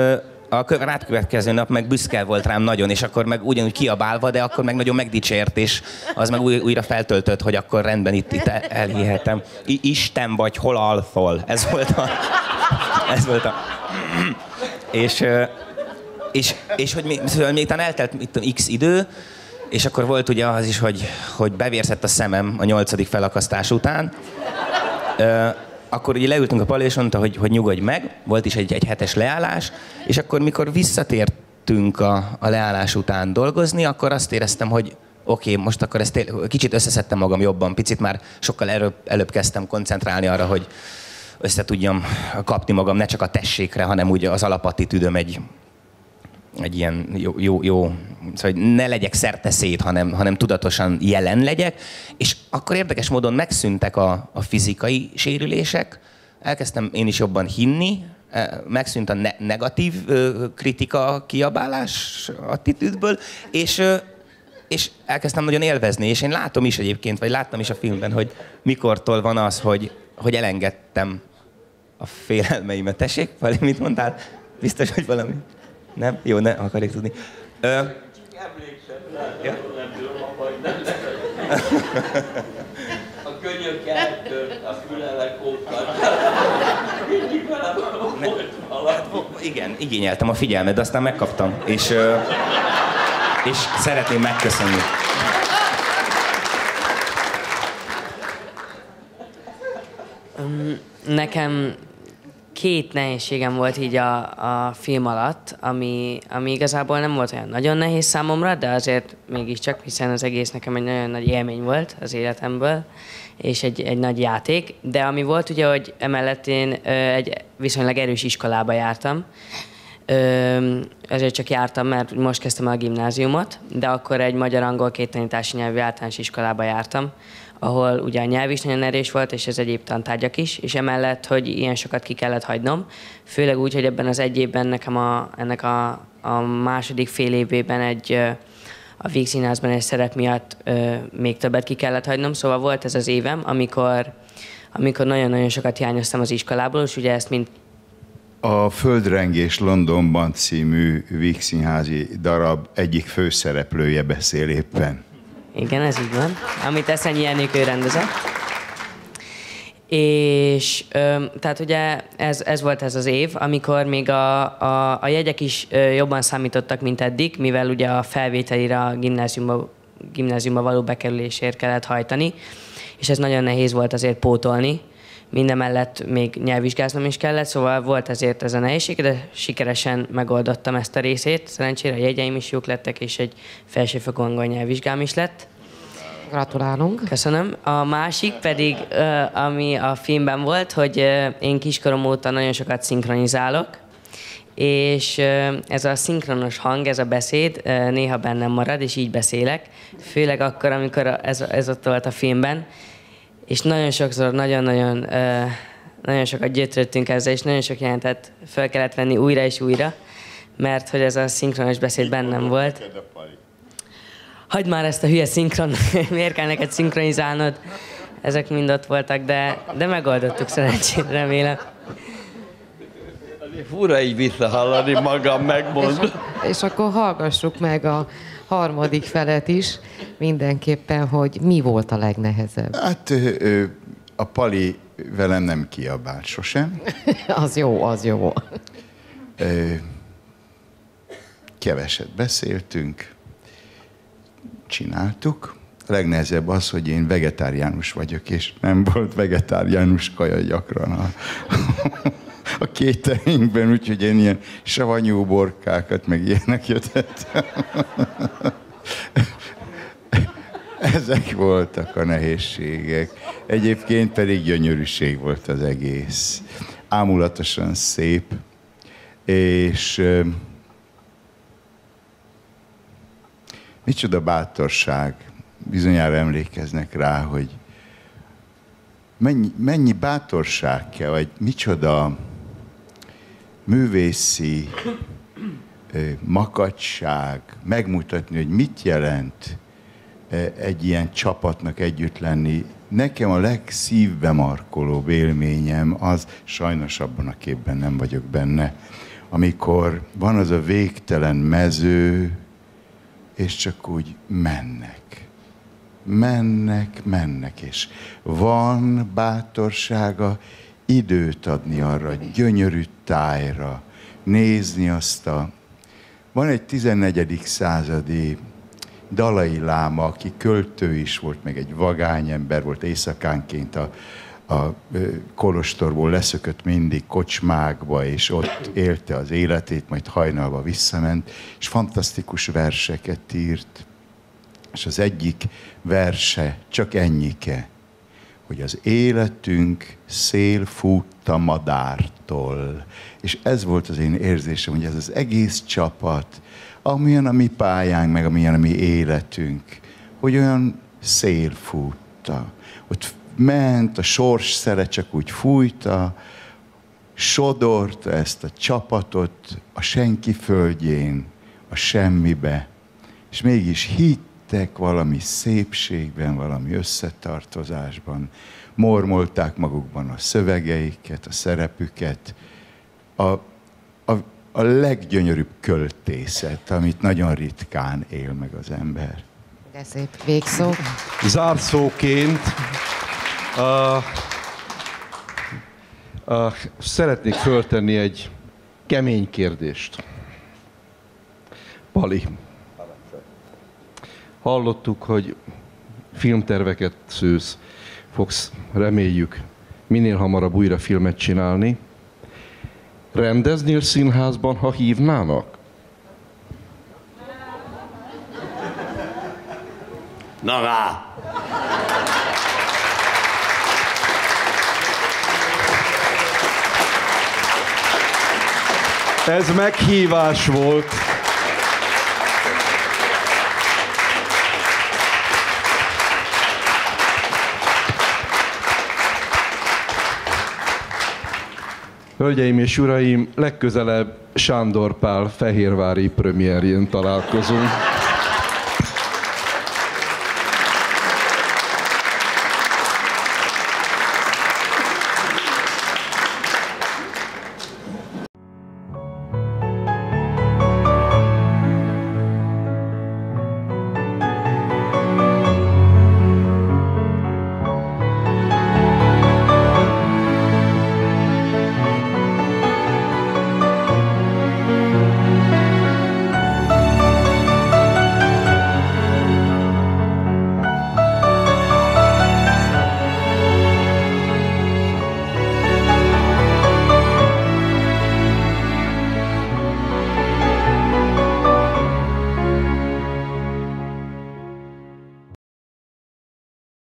a rátkövetkező nap meg büszke volt rám nagyon, és akkor meg ugyanúgy kiabálva, de akkor meg nagyon megdicsért, és az meg új, újra feltöltött, hogy akkor rendben itt, itt elhihetem. I- Isten vagy, hol alszol? Ez volt a... Ez volt a... És, és, és hogy még, szóval még eltelt itt x idő, és akkor volt ugye az is, hogy, hogy bevérzett a szemem a nyolcadik felakasztás után. Ö, akkor ugye leültünk a pali, és mondta, hogy, hogy nyugodj meg, volt is egy, egy hetes leállás, és akkor mikor visszatértünk a, a leállás után dolgozni, akkor azt éreztem, hogy oké, okay, most akkor ezt él, kicsit összeszedtem magam jobban, picit már sokkal előbb, előbb kezdtem koncentrálni arra, hogy össze tudjam kapni magam ne csak a tessékre, hanem úgy az alapattitűdöm egy, egy ilyen jó, jó, jó szóval hogy ne legyek szét, hanem, hanem tudatosan jelen legyek, és akkor érdekes módon megszűntek a, a fizikai sérülések, elkezdtem én is jobban hinni, e, megszűnt a ne- negatív ö, kritika, kiabálás attitűdből, és, ö, és elkezdtem nagyon élvezni, és én látom is egyébként, vagy láttam is a filmben, hogy mikortól van az, hogy, hogy elengedtem a félelmeimet. Tessék, valami mit mondtál? Biztos, hogy valami? Nem? Jó, ne akarjuk tudni. Ö... Emlékszem rá, ja? nem tudom, nem. A könyök eltört, a fülelek Mindig velem volt valami. Hát, igen, igényeltem a figyelmet, de aztán megkaptam. És, és szeretném megköszönni. Nekem két nehézségem volt így a, a film alatt, ami, ami igazából nem volt olyan nagyon nehéz számomra, de azért mégiscsak, hiszen az egész nekem egy nagyon nagy élmény volt az életemből, és egy, egy nagy játék. De ami volt ugye, hogy emellett én ö, egy viszonylag erős iskolába jártam, Ö, ezért csak jártam, mert most kezdtem a gimnáziumot, de akkor egy magyar-angol két tanítási nyelvű általános iskolába jártam, ahol ugye a nyelv is nagyon erős volt, és ez egyéb tantárgyak is, és emellett, hogy ilyen sokat ki kellett hagynom, főleg úgy, hogy ebben az egy évben nekem a, ennek a, a második fél évében egy a Víg Színházban egy szerep miatt ö, még többet ki kellett hagynom, szóval volt ez az évem, amikor, amikor nagyon-nagyon sokat hiányoztam az iskolából, és ugye ezt mind a Földrengés Londonban című Víg Színházi darab egyik főszereplője beszél éppen. Igen, ez így van. Amit Eszenyi Enikő rendezett. És tehát ugye ez, ez volt ez az év, amikor még a, a, a jegyek is jobban számítottak, mint eddig, mivel ugye a felvételire a gimnáziumba, gimnáziumba való bekerülésért kellett hajtani, és ez nagyon nehéz volt azért pótolni. Mindemellett még nyelvvizsgáznom is kellett, szóval volt ezért ez a nehézség, de sikeresen megoldottam ezt a részét. Szerencsére a jegyeim is jók lettek, és egy felsőfokú angol nyelvvizsgám is lett. Gratulálunk. Köszönöm. A másik pedig, ami a filmben volt, hogy én kiskorom óta nagyon sokat szinkronizálok, és ez a szinkronos hang, ez a beszéd néha bennem marad, és így beszélek, főleg akkor, amikor ez, ez ott volt a filmben, és nagyon sokszor, nagyon-nagyon nagyon sokat gyötröttünk ezzel, és nagyon sok jelentet fel kellett venni újra és újra, mert hogy ez a szinkronos beszéd bennem volt. Hagyd már ezt a hülye szinkron, miért kell neked szinkronizálnod? Ezek mind ott voltak, de, de megoldottuk szerencsére, remélem. Fura így visszahallani magam, megmondom. És, és akkor hallgassuk meg a harmadik felet is, mindenképpen, hogy mi volt a legnehezebb. Hát a Pali velem nem kiabált sosem. az jó, az jó. Keveset beszéltünk, csináltuk. A legnehezebb az, hogy én vegetáriánus vagyok, és nem volt vegetáriánus kaja gyakran a, a kételeinkben, úgyhogy én ilyen savanyú borkákat, meg ilyenek jöttem. Ezek voltak a nehézségek. Egyébként pedig gyönyörűség volt az egész. Ámulatosan szép, és micsoda bátorság. Bizonyára emlékeznek rá, hogy mennyi, mennyi bátorság kell, vagy micsoda művészi makacság megmutatni, hogy mit jelent egy ilyen csapatnak együtt lenni. Nekem a legszívbe markolóbb élményem az, sajnos abban a képben nem vagyok benne, amikor van az a végtelen mező, és csak úgy mennek. Mennek, mennek, és van bátorsága időt adni arra, gyönyörű tájra, nézni azt a... Van egy 14. századi Dalai Láma, aki költő is volt, meg egy vagányember volt, éjszakánként a, a kolostorból leszökött mindig kocsmákba, és ott élte az életét, majd hajnalba visszament, és fantasztikus verseket írt. És az egyik verse csak ennyike, hogy az életünk szél fut a madártól. És ez volt az én érzésem, hogy ez az egész csapat, amilyen a mi pályánk, meg amilyen a mi életünk, hogy olyan szél futta. Ott ment, a sors szere csak úgy fújta, sodorta ezt a csapatot a senki földjén, a semmibe, és mégis hittek valami szépségben, valami összetartozásban, mormolták magukban a szövegeiket, a szerepüket, a, a, a leggyönyörűbb költészet, amit nagyon ritkán él meg az ember. De szép végszó. Zárszóként uh, uh, szeretnék föltenni egy kemény kérdést. Pali, hallottuk, hogy filmterveket szősz, fogsz, reméljük, minél hamarabb újra filmet csinálni. Rendeznél színházban, ha hívnának? Na rá! Ez meghívás volt. Hölgyeim és uraim, legközelebb Sándor Pál fehérvári premierjén találkozunk.